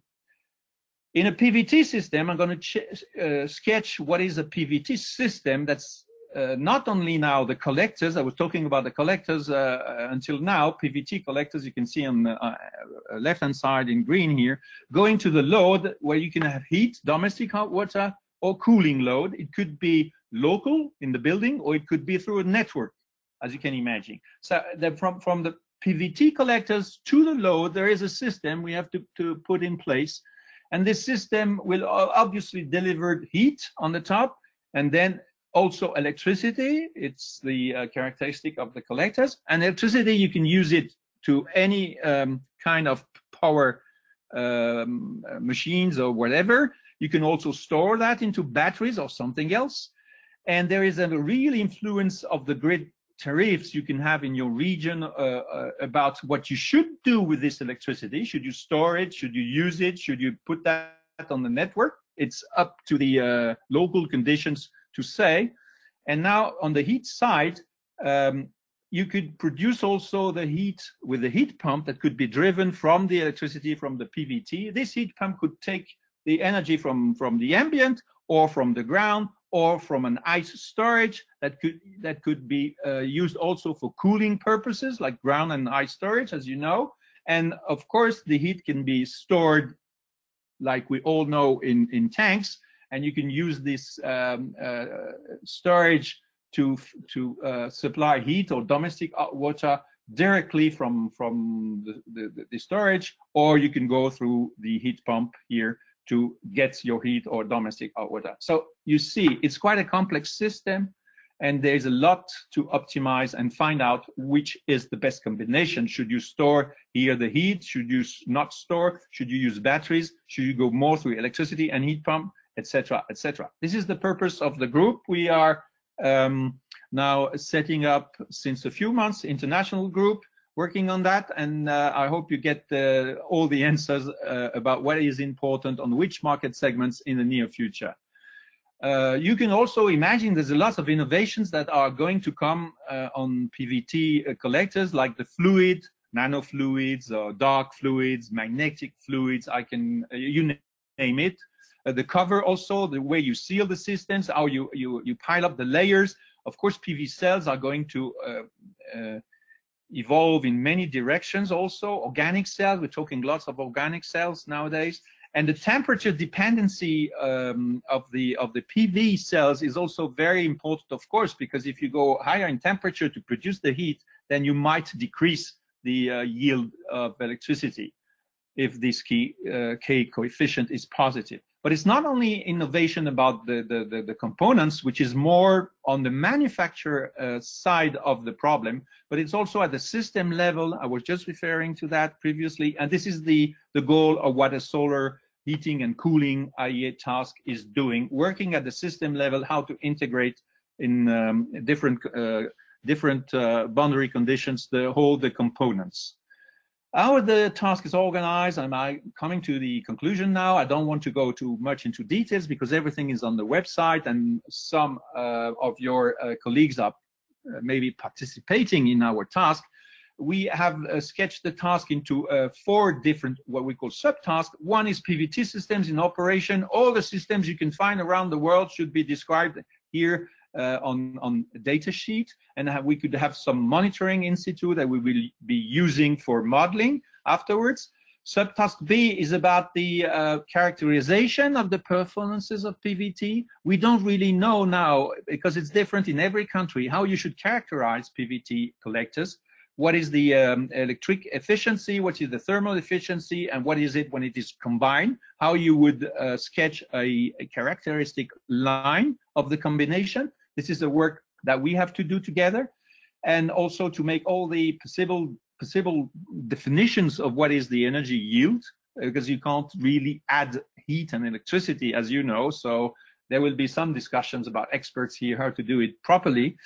In a PVT system, I'm going to uh, sketch what is a PVT system that's uh, not only now the collectors, I was talking about the collectors uh, uh until now, PVT collectors, you can see on the uh, uh, left-hand side in green here, going to the load where you can have heat, domestic hot water, or cooling load. It could be local in the building, or it could be through a network, as you can imagine. So from, from the PVT collectors to the load, there is a system we have to, to put in place. And this system will obviously deliver heat on the top, and then also electricity. It's the uh, characteristic of the collectors. And electricity, you can use it to any um, kind of power um, machines or whatever. You can also store that into batteries or something else. And there is a real influence of the grid tariffs you can have in your region uh, uh, about what you should do with this electricity. Should you store it? Should you use it? Should you put that on the network? It's up to the uh, local conditions to say. And now on the heat side, um, you could produce also the heat with a heat pump that could be driven from the electricity from the PVT. This heat pump could take the energy from, from the ambient or from the ground or from an ice storage that could that could be uh, used also for cooling purposes like ground and ice storage as you know and of course the heat can be stored like we all know in in tanks and you can use this um, uh, storage to to uh, supply heat or domestic water directly from from the, the, the, storage, or you can go through the heat pump here to get your heat or domestic water. So you see, it's quite a complex system, and there's a lot to optimize and find out which is the best combination. Should you store here the heat? Should you not store? Should you use batteries? Should you go more through electricity and heat pump, etc., etc. This is the purpose of the group. We are um, now setting up since a few months international group working on that and uh, I hope you get all the answers uh, about what is important on which market segments in the near future. Uh, you can also imagine there's a lot of innovations that are going to come uh, on PVT uh, collectors like the fluid, nanofluids or dark fluids, magnetic fluids, I can, you name it. Uh, the cover also, the way you seal the systems, how you, you, you pile up the layers. Of course, PV cells are going to evolve in many directions also. Organic cells, we're talking lots of organic cells nowadays. And the temperature dependency um, of the of the PV cells is also very important, of course, because if you go higher in temperature to produce the heat, then you might decrease the uh, yield of electricity if this key uh, K coefficient is positive. But it's not only innovation about the, the, the, the components, which is more on the manufacturer uh, side of the problem, but it's also at the system level. I was just referring to that previously, and this is the, the goal of what a solar heating and cooling IEA task is doing, working at the system level, how to integrate in um, different, uh, different uh, boundary conditions the whole the components. How the task is organized, am I coming to the conclusion now? I don't want to go too much into details because everything is on the website and some uh, of your uh, colleagues are uh, maybe participating in our task. We have uh, sketched the task into uh, four different, what we call subtasks. One is PVT systems in operation. All the systems you can find around the world should be described here uh, on, on data sheet and have, we could have some monitoring in situ that we will be using for modeling afterwards. Subtask B is about the uh, characterization of the performances of PVT. We don't really know now, because it's different in every country, how you should characterize PVT collectors. What is the um, electric efficiency, what is the thermal efficiency, and what is it when it is combined? How you would uh, sketch a, a characteristic line of the combination. This is the work that we have to do together and also to make all the possible possible definitions of what is the energy yield because you can't really add heat and electricity as you know so there will be some discussions about experts here how to do it properly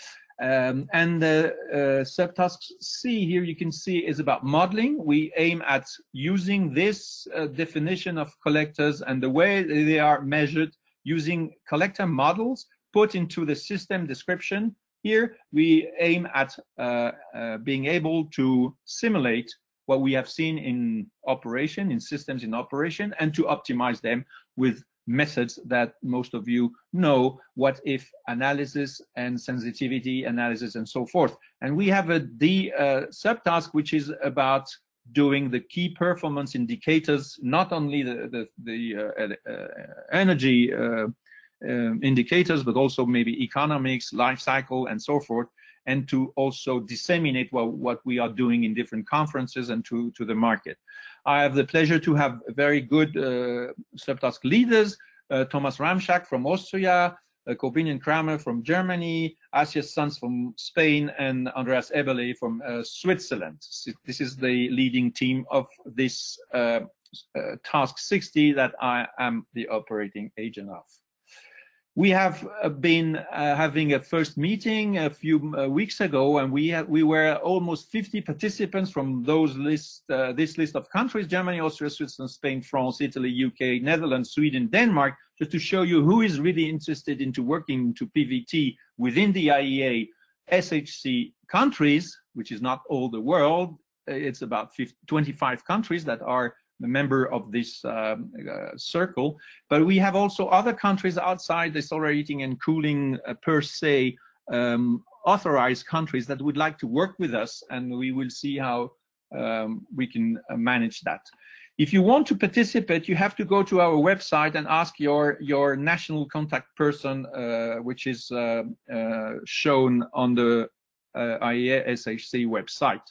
um, and the uh, subtask C here you can see is about modeling. We aim at using this uh, definition of collectors and the way they are measured using collector models put into the system description. Here, we aim at uh, uh, being able to simulate what we have seen in operation, in systems in operation, and to optimize them with methods that most of you know, what if analysis and sensitivity analysis and so forth. And we have a D uh, subtask, which is about doing the key performance indicators, not only the, the, the uh, uh, energy uh, um, indicators, but also maybe economics, life cycle, and so forth, and to also disseminate what, what we are doing in different conferences and to, to the market. I have the pleasure to have very good uh, subtask leaders, uh, Thomas Ramschak from Austria, uh, Korbinian Kramer from Germany, Asia Sanz from Spain, and Andreas Eberle from uh, Switzerland. This is the leading team of this uh, uh, task 60 that I am the operating agent of. We have uh, been uh, having a first meeting a few uh, weeks ago, and we we were almost 50 participants from those list uh, this list of countries: Germany, Austria, Switzerland, Spain, France, Italy, UK, Netherlands, Sweden, Denmark, just to show you who is really interested into working to PVT within the IEA SHC countries, which is not all the world. It's about 50, 25 countries that are member of this um, uh, circle. But we have also other countries outside the solar heating and cooling uh, per se um, authorized countries that would like to work with us, and we will see how um, we can uh, manage that. If you want to participate, you have to go to our website and ask your your national contact person, uh, which is uh, shown on the IEA SHC website.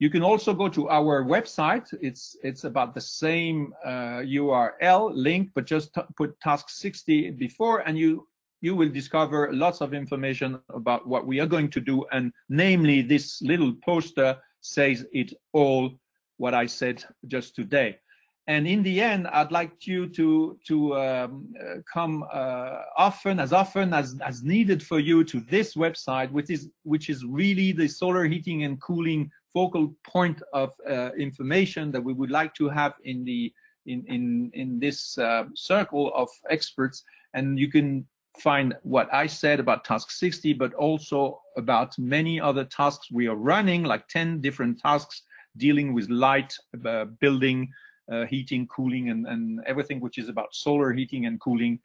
You can also go to our website. It's it's about the same uh, URL link, but just put task 60 before, and you you will discover lots of information about what we are going to do. And namely, this little poster says it all what I said just today. And in the end, I'd like you to to um, uh, come uh, often, as often as as needed for you, to this website, which is which is really the solar heating and cooling focal point of uh, information that we would like to have in the in in in this uh, circle of experts. And you can find what I said about task 60, but also about many other tasks we are running, like 10 different tasks dealing with light, uh, building, uh, heating, cooling, and, and everything which is about solar heating and cooling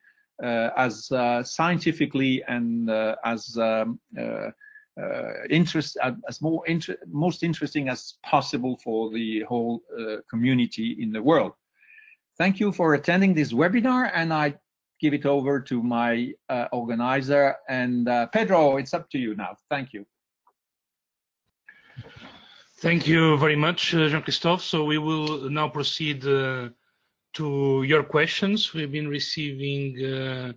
uh, as uh, scientifically and as um, interest as more inter most interesting as possible for the whole community in the world. Thank you for attending this webinar, and I give it over to my organizer. And Pedro, it's up to you now. Thank you. Thank you very much, uh, Jean-Christophe. So we will now proceed uh, to your questions. We've been receiving uh,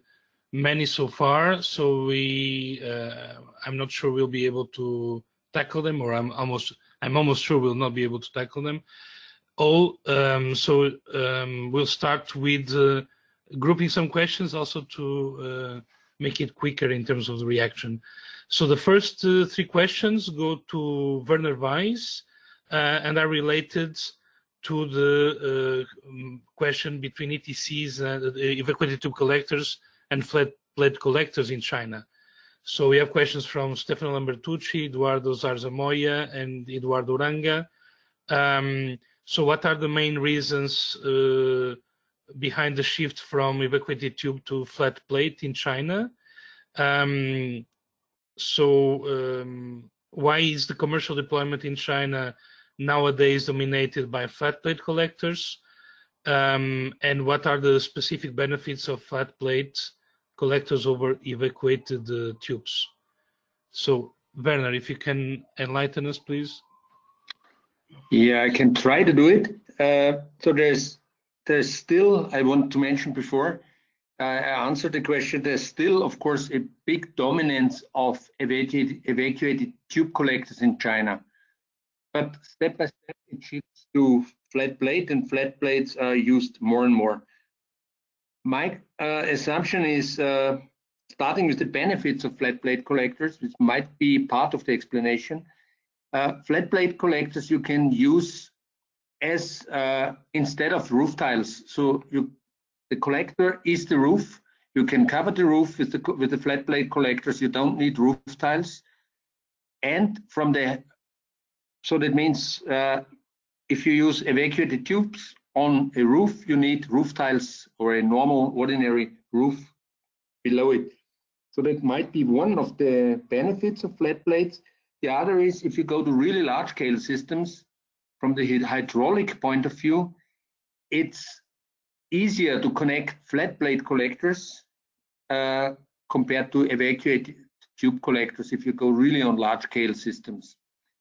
many so far, so we, uh, I'm not sure we'll be able to tackle them, or I'm almost, I'm almost sure we'll not be able to tackle them all. Um, so um, we'll start with uh, grouping some questions also to uh, make it quicker in terms of the reaction. So the first uh, three questions go to Werner Weiss uh, and are related to the uh, question between ETCs and evacuated tube collectors and flat plate collectors in China. So we have questions from Stefano Lambertucci, Eduardo Zarzamoya, and Eduardo Uranga. Um, so what are the main reasons uh, behind the shift from evacuated tube to flat plate in China? Um, so um, why is the commercial deployment in China nowadays dominated by flat plate collectors? Um, and what are the specific benefits of flat plate collectors over evacuated uh, tubes? So Werner, if you can enlighten us, please. Yeah, I can try to do it. Uh, so there's there's still I want to mention before I answered the question, there's still, of course, a big dominance of evacuated, evacuated tube collectors in China. But step by step, it shifts to flat plate, and flat plates are used more and more. My uh, assumption is uh, starting with the benefits of flat plate collectors, which might be part of the explanation. Uh, flat plate collectors you can use as uh, instead of roof tiles. So you the collector is the roof. You can cover the roof with the with the flat plate collectors. You don't need roof tiles. And from the so that means uh, if you use evacuated tubes on a roof, you need roof tiles or a normal ordinary roof below it. So that might be one of the benefits of flat plates. The other is if you go to really large scale systems, from the hydraulic point of view, it's easier to connect flat plate collectors uh, compared to evacuated tube collectors if you go really on large scale systems.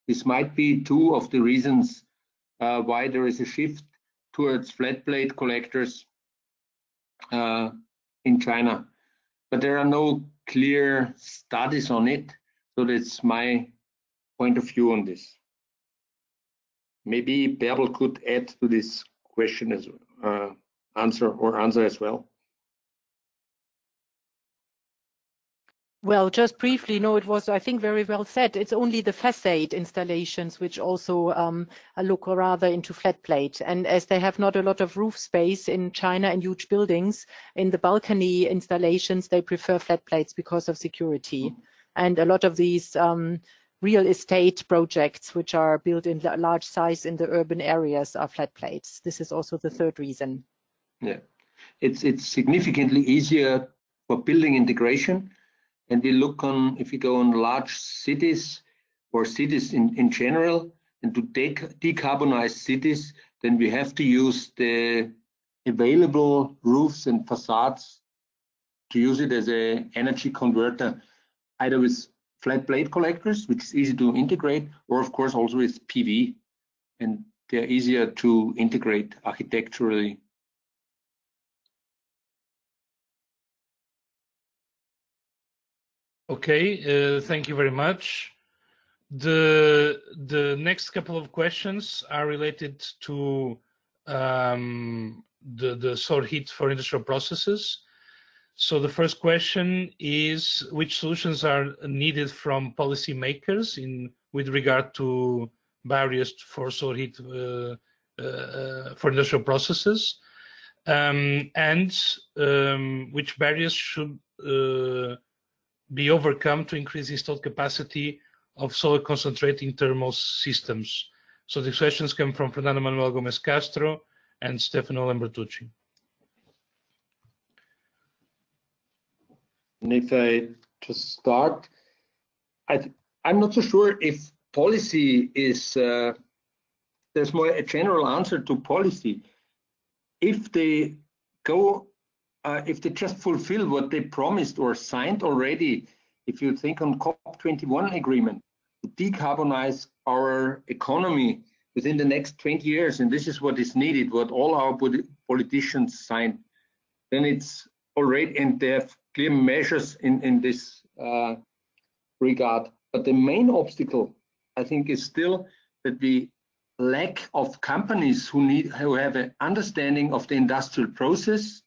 This might be two of the reasons uh, why there is a shift towards flat plate collectors uh, in China. But there are no clear studies on it, so that's my point of view on this. Maybe Bärbel could add to this question as. Uh, answer or answer as well? Well, just briefly, no, it was, I think, very well said. It's only the facade installations which also um, look rather into flat plate. And as they have not a lot of roof space in China and huge buildings, in the balcony installations, they prefer flat plates because of security. And a lot of these um, real estate projects, which are built in large size in the urban areas, are flat plates. This is also the third reason. Yeah, it's it's significantly easier for building integration. And we look on if you go on large cities or cities in, in general, and to dec decarbonize cities, then we have to use the available roofs and facades to use it as a energy converter, either with flat plate collectors, which is easy to integrate, or of course also with PV, and they're easier to integrate architecturally Okay, uh, thank you very much. The next couple of questions are related to um, the solar heat for industrial processes. So the first question is which solutions are needed from policymakers in with regard to barriers for solar heat uh, uh, for industrial processes, um, and um, which barriers should be overcome to increase installed capacity of solar concentrating thermal systems. So the questions come from Fernando Manuel Gomez Castro and Stefano Lambertucci. And if I just start, I am not so sure if policy is, uh, there's more a general answer to policy. If they go, uh, if they just fulfill what they promised or signed already if you think on COP21 agreement, to decarbonize our economy within the next 20 years, and this is what is needed, what all our politicians signed, then it's already, and they have clear measures in, in this uh, regard. But the main obstacle, I think, is still that the lack of companies who need who have an understanding of the industrial process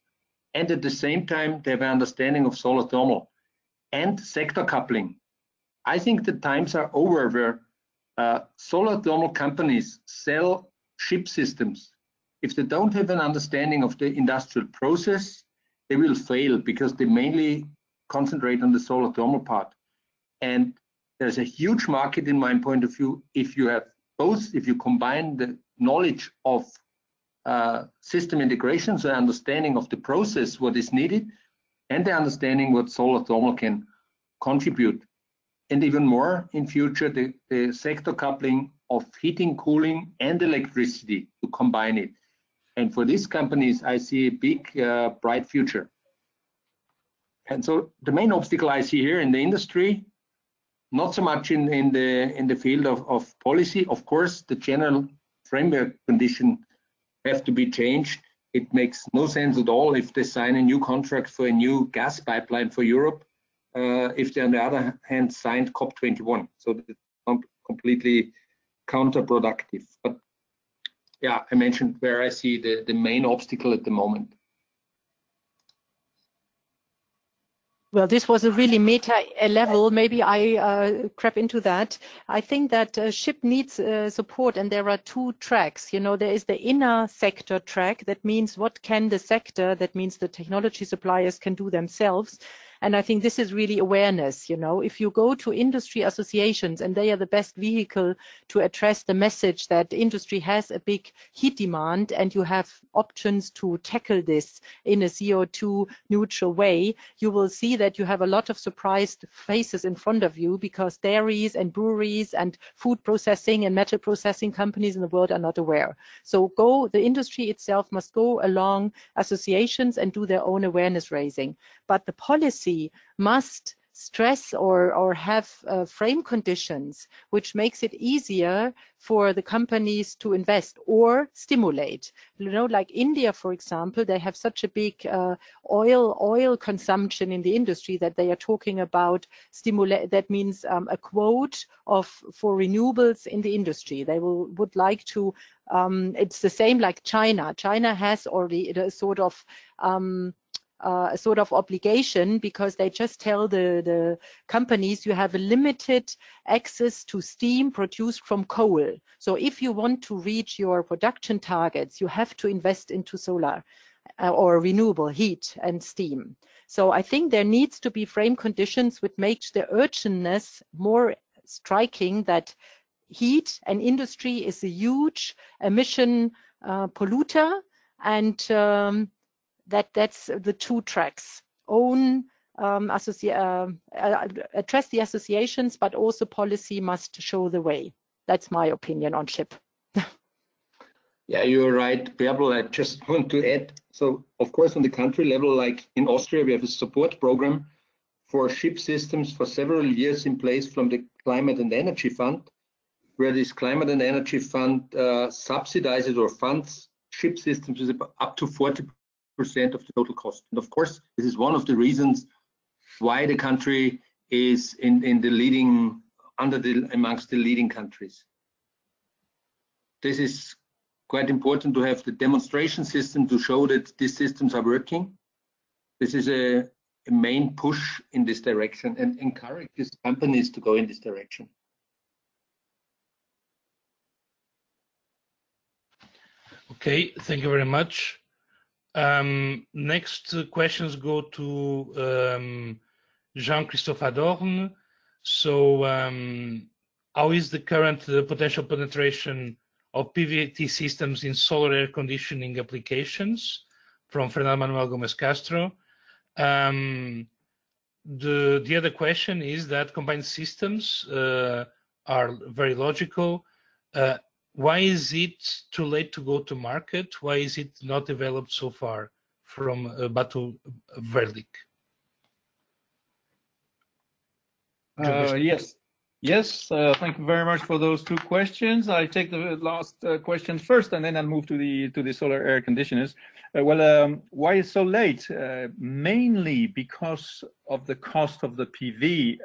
and at the same time they have an understanding of solar thermal and sector coupling. I think the times are over where uh, solar thermal companies sell SHIP systems. If they don't have an understanding of the industrial process, they will fail because they mainly concentrate on the solar thermal part. And there's a huge market in my point of view if you have both, if you combine the knowledge of uh, system integration, so understanding of the process, what is needed, and the understanding what solar thermal can contribute. And even more in future, the, the sector coupling of heating, cooling, and electricity to combine it. And for these companies, I see a big, uh, bright future. And so the main obstacle I see here in the industry, not so much in, in the in the field of, of policy. Of course, the general framework condition have to be changed it makes no sense at all if they sign a new contract for a new gas pipeline for Europe, uh, if they on the other hand signed COP21. So it's completely counterproductive. But yeah, I mentioned where I see the, the main obstacle at the moment. Well, this was a really meta level. Maybe I uh, creep into that. I think that uh, SHIP needs uh, support, and there are two tracks. You know, there is the inner sector track. That means what can the sector, that means the technology suppliers can do themselves and I think this is really awareness. You know, if you go to industry associations and they are the best vehicle to address the message that industry has a big heat demand and you have options to tackle this in a CO2 neutral way, you will see that you have a lot of surprised faces in front of you because dairies and breweries and food processing and metal processing companies in the world are not aware. So go, the industry itself must go along associations and do their own awareness raising. But the policy must stress or, or have uh, frame conditions which makes it easier for the companies to invest or stimulate. You know like india for example they have such a big uh, oil oil consumption in the industry that they are talking about stimulate that means um, a quote of for renewables in the industry. They will would like to um, it's the same like china. China has already a sort of um, uh, a sort of obligation because they just tell the, the companies you have a limited access to steam produced from coal. So if you want to reach your production targets, you have to invest into solar uh, or renewable heat and steam. So I think there needs to be frame conditions which make the urgentness more striking that heat and industry is a huge emission uh, polluter and um, that that's the two tracks. Own um, uh, uh, address the associations but also policy must show the way. That's my opinion on SHIP. Yeah you're right Bärbel. i just want to add so of course on the country level like in austria we have a support program for SHIP systems for several years in place from the climate and energy fund where this climate and energy fund uh, subsidizes or funds SHIP systems with up to 40 percent of the total cost. And of course, this is one of the reasons why the country is in, in the leading, under the, amongst the leading countries. This is quite important to have the demonstration system to show that these systems are working. This is a, a main push in this direction and encourage these companies to go in this direction. Okay, thank you very much. Um, next questions go to um, Jean-Christophe Hadorn. So, um, how is the current uh, potential penetration of PVT systems in solar air conditioning applications? From Fernando Manuel Gomez Castro. Um, the the other question is that combined systems uh, are very logical. Uh, why is it too late to go to market? Why is it not developed so far from uh, Batu Verlik? Uh, yes, yes. Uh, thank you very much for those two questions. I take the last uh, question first, and then I'll move to the to the solar air conditioners. Uh, well, um, why is so late? Uh, mainly because of the cost of the PV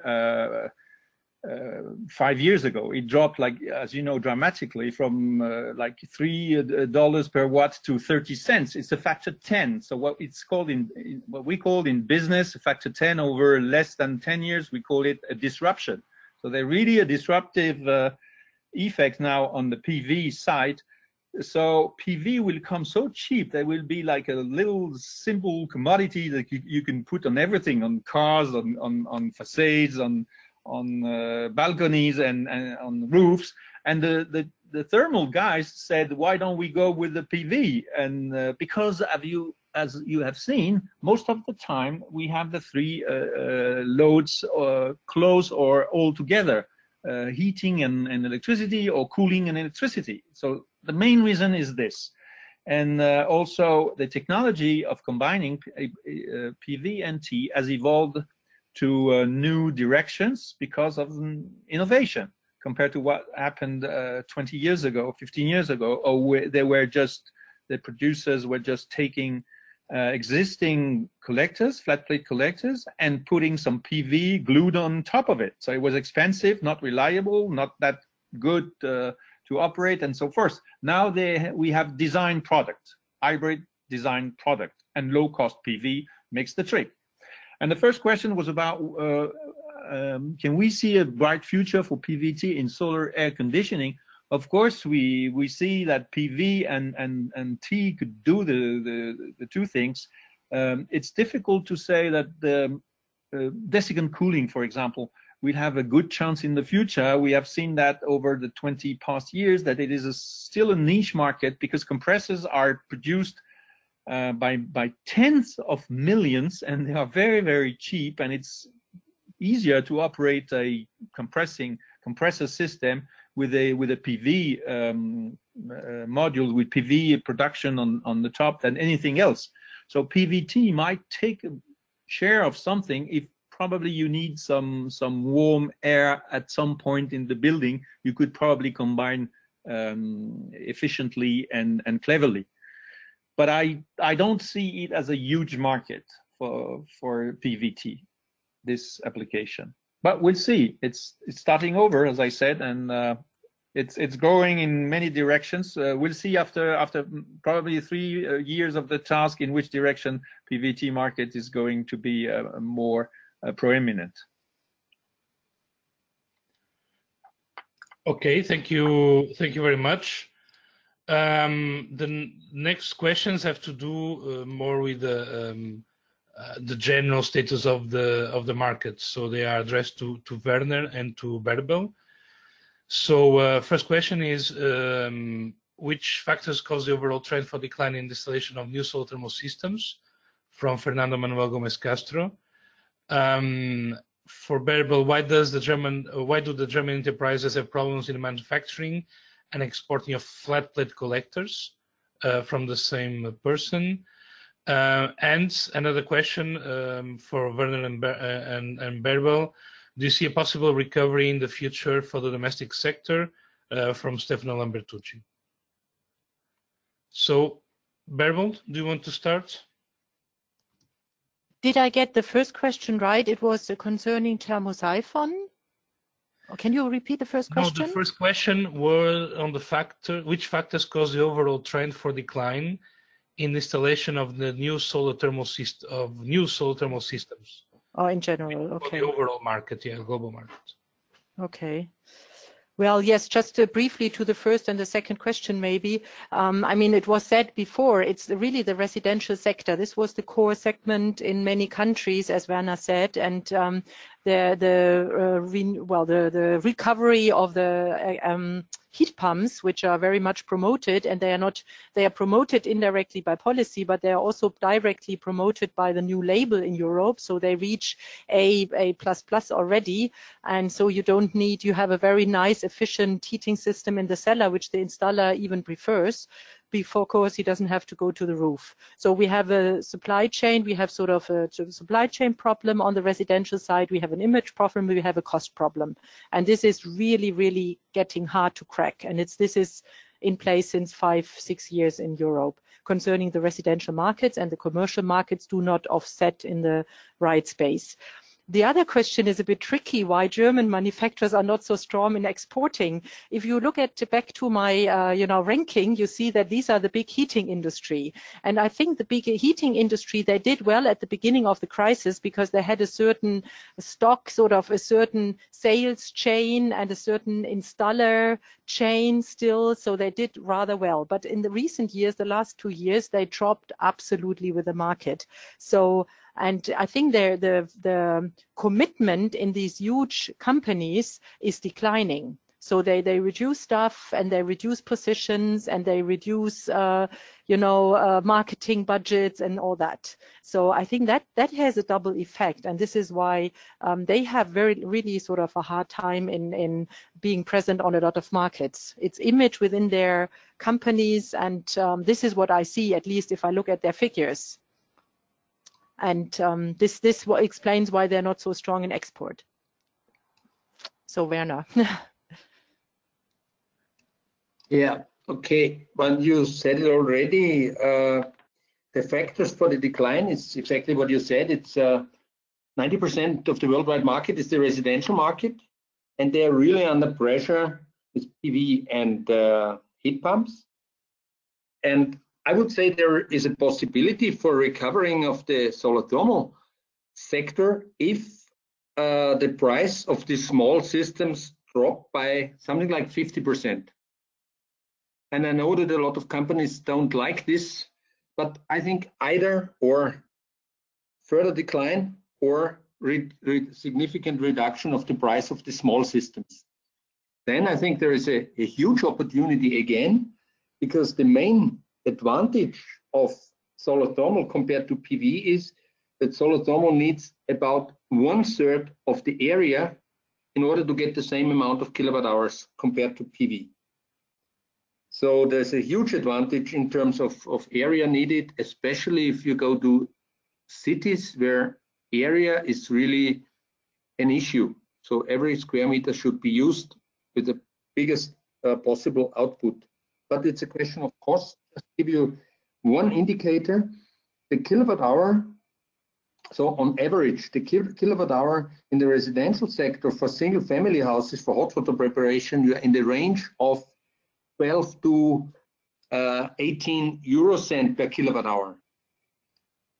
uh, five years ago. It dropped like, as you know, dramatically from uh, like three uh, dollars per watt to 30 cents. It's a factor 10. So what it's called in, in what we call in business a factor 10 over less than 10 years, we call it a disruption. So they're really a disruptive uh, effect now on the PV side. So PV will come so cheap, there will be like a little simple commodity that you, you can put on everything, on cars, on, on, on facades, on on uh, balconies and, and, on roofs. And the, the, the, thermal guys said, why don't we go with the PV? And uh, because of you, as you have seen, most of the time we have the three uh, uh loads uh, close or all together, uh, heating and, and, electricity or cooling and electricity. So the main reason is this. And also the technology of combining PV and T has evolved to uh, new directions because of innovation compared to what happened uh, 20 years ago, 15 years ago, or they were just, the producers were just taking uh, existing collectors, flat plate collectors, and putting some PV glued on top of it. So it was expensive, not reliable, not that good uh, to operate, and so forth. Now they, we have design product, hybrid design product, and low cost PV makes the trick. And the first question was about, uh, um, can we see a bright future for PVT in solar air conditioning? Of course, we we see that PV and and and T could do the the, the two things. Um, it's difficult to say that the uh, desiccant cooling, for example, will have a good chance in the future. We have seen that over the 20 past years that it is a, still a niche market because compressors are produced uh, by by tens of millions, and they are very very cheap, and it's easier to operate a compressing compressor system with a with a PV um, uh, module with PV production on on the top than anything else. So PVT might take a share of something if probably you need some some warm air at some point in the building. You could probably combine um, efficiently and and cleverly but I I don't see it as a huge market for for PVT, this application. But we'll see. It's it's starting over, as I said, and uh, it's it's growing in many directions. Uh, we'll see after after probably three uh, years of the task in which direction PVT market is going to be uh, more uh, proeminent. Okay, thank you, thank you very much. Um, the next questions have to do uh, more with the um, uh, the general status of the of the market. So they are addressed to to Werner and to Bärbel. So uh, first question is um, which factors cause the overall trend for decline in installation of new solar thermal systems? From Fernando Manuel Gomez Castro. Um, for Bärbel, why does the German why do the German enterprises have problems in manufacturing? And exporting of flat plate collectors uh, from the same person. Uh, and another question um, for Werner and, Ber uh, and, and Bärbel, do you see a possible recovery in the future for the domestic sector uh, from Stefano Lambertucci? So, Bärbel, do you want to start? did I get the first question right? It was concerning thermosiphon. Can you repeat the first question? No, the first question was on the factor, which factors cause the overall trend for decline in installation of the new solar thermal system of new solar thermal systems? Oh, in general, For okay. the overall market, yeah, global market. Okay. Well, yes, just uh, briefly to the first and the second question, maybe. Um, I mean, it was said before, it's really the residential sector. This was the core segment in many countries, as Werner said, and um, the the uh, re- well the the recovery of the uh, um, heat pumps, which are very much promoted, and they are not they are promoted indirectly by policy, but they are also directly promoted by the new label in Europe. So they reach A A plus plus already, and so you don't need you have a very nice efficient heating system in the cellar, which the installer even prefers before course he doesn't have to go to the roof. So we have a supply chain, we have sort of a supply chain problem on the residential side, we have an image problem, we have a cost problem. And this is really, really getting hard to crack. And it's this is in place since five, six years in Europe concerning the residential markets and the commercial markets do not offset in the right space. The other question is a bit tricky, why German manufacturers are not so strong in exporting. If you look at back to my uh, you know ranking, you see that these are the big heating industry. And I think the big heating industry, they did well at the beginning of the crisis because they had a certain stock, sort of a certain sales chain and a certain installer chain still. So they did rather well. But in the recent years, the last two years, they dropped absolutely with the market. So and I think the, the, commitment in these huge companies is declining. So they, they reduce staff and they reduce positions and they reduce, uh, you know, uh, marketing budgets and all that. So I think that that has a double effect, and this is why um, they have very really sort of a hard time in in being present on a lot of markets. It's image within their companies, and um, this is what I see, at least if I look at their figures and um, this this explains why they're not so strong in export. So Werner. yeah. Okay. When you said it already, uh, the factors for the decline is exactly what you said. It's 90% uh, of the worldwide market is the residential market, and they are really under pressure with PV and uh, heat pumps. And I would say there is a possibility for recovering of the solar thermal sector if uh, the price of these small systems drop by something like 50%. And I know that a lot of companies don't like this, but I think either or further decline or re re significant reduction of the price of the small systems. Then I think there is a, a huge opportunity again, because the main advantage of solar thermal compared to PV is that solar thermal needs about one third of the area in order to get the same amount of kilowatt hours compared to PV. So there's a huge advantage in terms of, of area needed, especially if you go to cities where area is really an issue. So every square meter should be used with the biggest uh, possible output. But it's a question of cost just give you one indicator. The kilowatt hour, so on average, the kilowatt hour in the residential sector for single family houses for hot water preparation, you're in the range of 12 to uh, 18 euro cent per kilowatt hour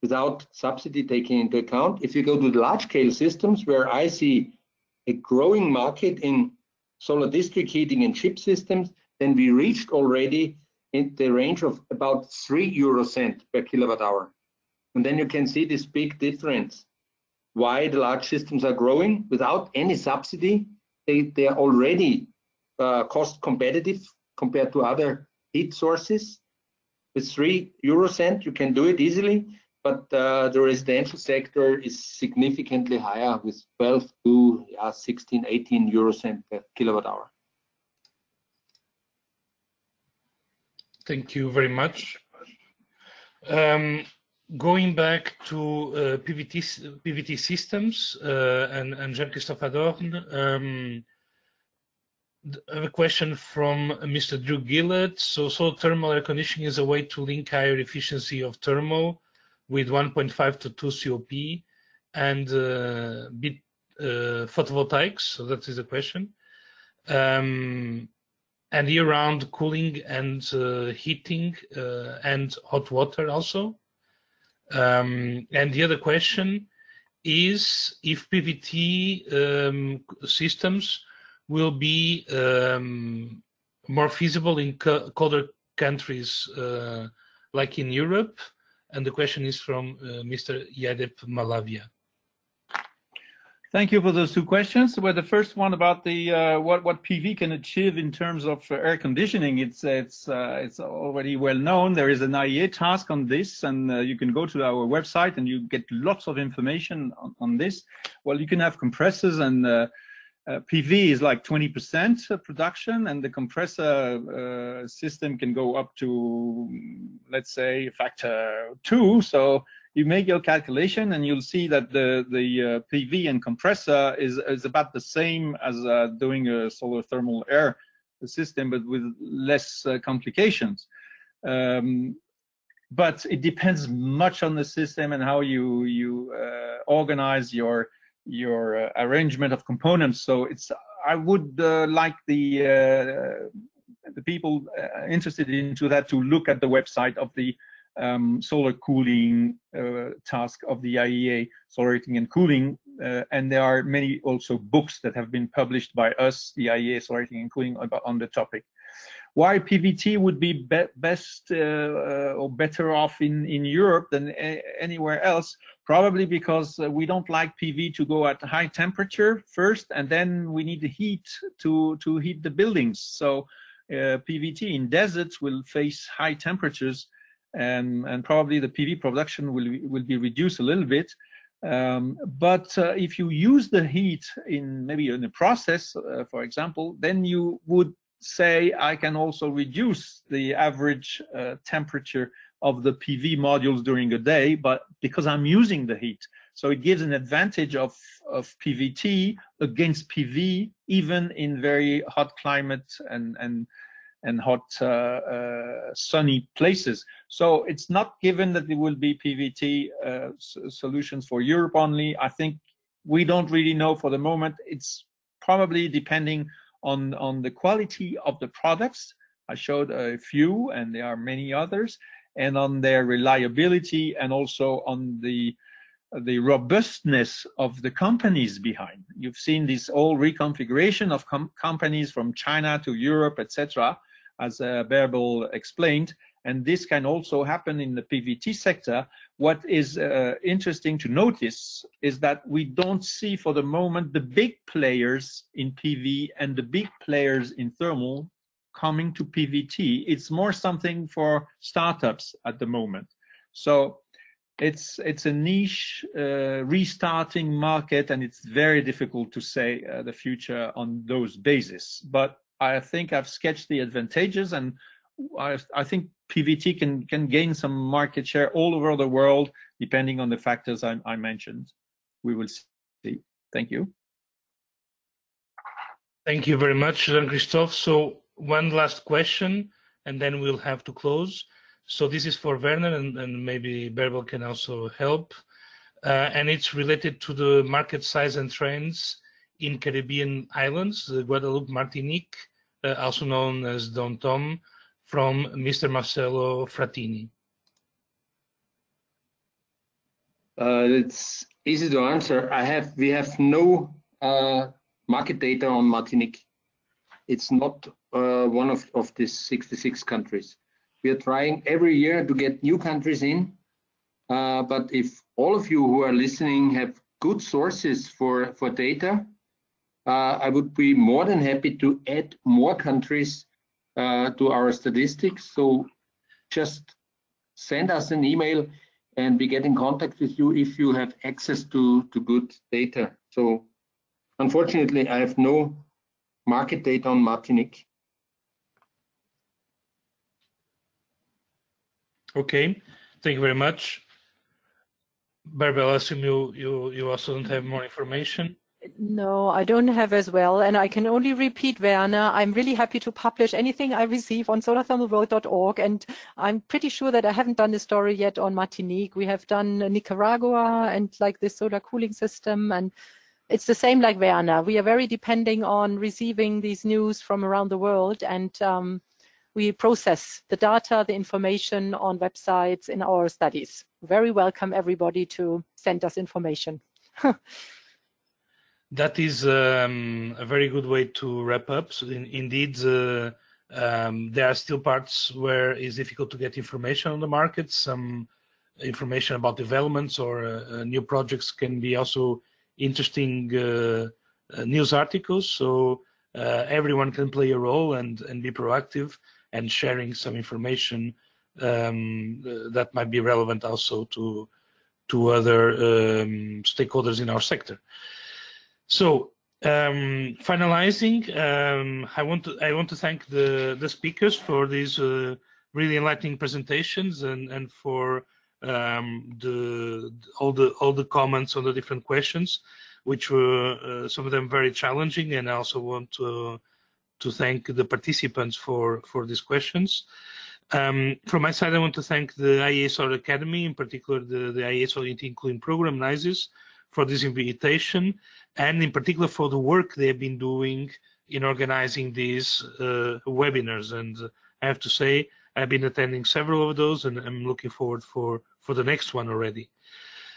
without subsidy taken into account. If you go to the large scale systems where I see a growing market in solar district heating and SHIP systems, then we reached already in the range of about 3 euro cent per kilowatt hour. And then you can see this big difference. Why the large systems are growing without any subsidy. They, they are already uh, cost competitive compared to other heat sources. With 3 euro cent, you can do it easily, but uh, the residential sector is significantly higher with 12 to uh, 16, 18 euro cent per kilowatt hour. Thank you very much. Um, going back to uh, PVT, PVT systems uh, and, and Jean-Christophe Hadorn, um, I have a question from Mr. Drew Gillett. So, so thermal air conditioning is a way to link higher efficiency of thermal with 1.5 to 2 COP and uh, bit uh, photovoltaics. So that is a question. Um, and year-round cooling and uh, heating uh, and hot water also. Um, and the other question is if PVT um, systems will be um, more feasible in colder countries uh, like in Europe. And the question is from uh, Mr. Yadep Malavia. Thank you for those two questions. Well, the first one about the uh, what what PV can achieve in terms of uh, air conditioning. It's it's uh, it's already well known. There is an IEA task on this, and uh, you can go to our website and you get lots of information on, on this. Well, you can have compressors and uh, uh, PV is like 20% production, and the compressor system can go up to let's say factor two. So you make your calculation and you'll see that the, the uh, PV and compressor is, is about the same as uh, doing a solar thermal air system, but with less uh, complications. Um, but it depends much on the system and how you, you uh, organize your, your uh, arrangement of components. So it's, I would uh, like the, the people interested into that to look at the website of the um, solar cooling uh, task of the IEA, solar heating and cooling. Uh, and there are many also books that have been published by us, the IEA solar heating and cooling about, on the topic. Why PVT would be, be best uh, uh, or better off in, in Europe than anywhere else? Probably because uh, we don't like PV to go at high temperature first, and then we need the heat to, to heat the buildings. So uh, PVT in deserts will face high temperatures and, and probably the PV production will, will be reduced a little bit. Um, but uh, if you use the heat in maybe in a process, uh, for example, then you would say I can also reduce the average uh, temperature of the PV modules during a day, but because I'm using the heat. So it gives an advantage of, of PVT against PV, even in very hot climate and, and and hot uh, uh, sunny places. So it's not given that there will be PVT uh, solutions for Europe only. I think we don't really know for the moment. It's probably depending on, on the quality of the products. I showed a few and there are many others and on their reliability and also on the the robustness of the companies behind. You've seen this whole reconfiguration of com companies from China to Europe, etc as uh, explained, and this can also happen in the PVT sector. What is uh, interesting to notice is that we don't see for the moment the big players in PV and the big players in thermal coming to PVT. It's more something for startups at the moment. So it's it's a niche uh, restarting market and it's very difficult to say uh, the future on those bases. But I think I've sketched the advantages and I, I, think PVT can, can gain some market share all over the world, depending on the factors I, I mentioned. We will see. Thank you. Thank you very much, Jean-Christophe. So one last question, and then we'll have to close. So this is for Werner, and, and maybe Bärbel can also help. Uh, and it's related to the market size and trends in Caribbean islands, Guadeloupe, Martinique, uh, also known as DOM-TOM, from Mr. Marcelo Frattini. Uh, it's easy to answer. I have we have no uh, market data on Martinique. It's not uh, one of, of these 66 countries. We are trying every year to get new countries in. Uh, but if all of you who are listening have good sources for, for data, I would be more than happy to add more countries uh, to our statistics. So just send us an email and we get in contact with you if you have access to, to good data. So unfortunately, I have no market data on Martinique. Okay, thank you very much. Bärbel, I assume you, you, you also don't have more information? No, I don't have as well. And I can only repeat, Werner, I'm really happy to publish anything I receive on solarthermalworld.org. And I'm pretty sure that I haven't done a story yet on Martinique. We have done Nicaragua and like this solar cooling system. And it's the same like Werner. We are very depending on receiving these news from around the world. And um, we process the data, the information on websites in our studies. Very welcome everybody to send us information. that is um, a very good way to wrap up. So in, indeed, uh, um, there are still parts where it's difficult to get information on the market. Some information about developments or uh, uh new projects can be also interesting uh, uh news articles. So uh, everyone can play a role and, and be proactive and sharing some information um, that might be relevant also to to other um, stakeholders in our sector. So um, finalizing, um, I want to I want to thank the the speakers for these uh, really enlightening presentations and and for um, the all the all the comments on the different questions, which were uh, some of them very challenging, and I also want to to thank the participants for for these questions. Um, from my side, I want to thank the IEA Solar Academy, in particular the, the IEA Solar Inclusion Program, NISIS, for this invitation and in particular for the work they have been doing in organizing these uh, webinars. And I have to say, I've been attending several of those and I'm looking forward for, for the next one already.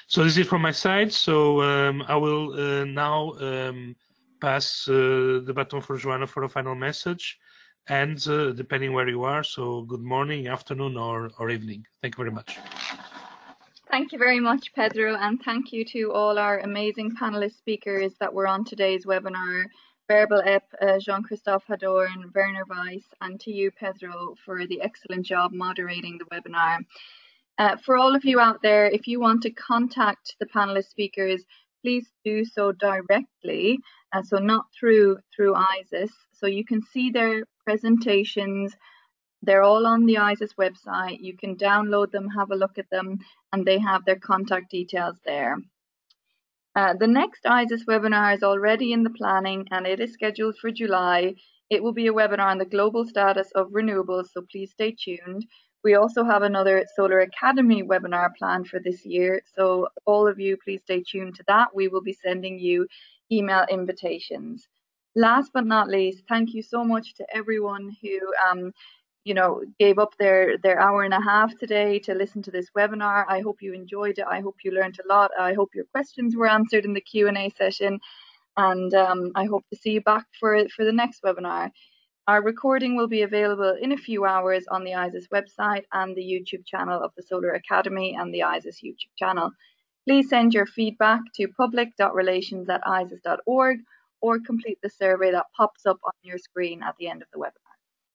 So this is from my side. So um, I will uh, now um, pass uh, the baton for Joanna for a final message and uh, depending where you are. So good morning, afternoon or, or evening. Thank you very much. Thank you very much, Pedro, and thank you to all our amazing panelist speakers that were on today's webinar, Bärbel Epp, uh, Jean-Christophe Hadorn, Werner Weiss, and to you, Pedro, for the excellent job moderating the webinar. Uh, for all of you out there, if you want to contact the panelist speakers, please do so directly, uh, so not through through ISES. So you can see their presentations, they're all on the ISES website. You can download them, have a look at them, and they have their contact details there. Uh, the next ISES webinar is already in the planning and it is scheduled for July. It will be a webinar on the global status of renewables, so please stay tuned. We also have another Solar Academy webinar planned for this year, so all of you, please stay tuned to that. We will be sending you email invitations. Last but not least, thank you so much to everyone who um, you know, gave up their their hour and a half today to listen to this webinar. I hope you enjoyed it. I hope you learned a lot. I hope your questions were answered in the Q and A session, and um, I hope to see you back for for the next webinar. Our recording will be available in a few hours on the ISES website and the YouTube channel of the Solar Academy and the ISES YouTube channel. Please send your feedback to public.relations at ises.org or complete the survey that pops up on your screen at the end of the webinar.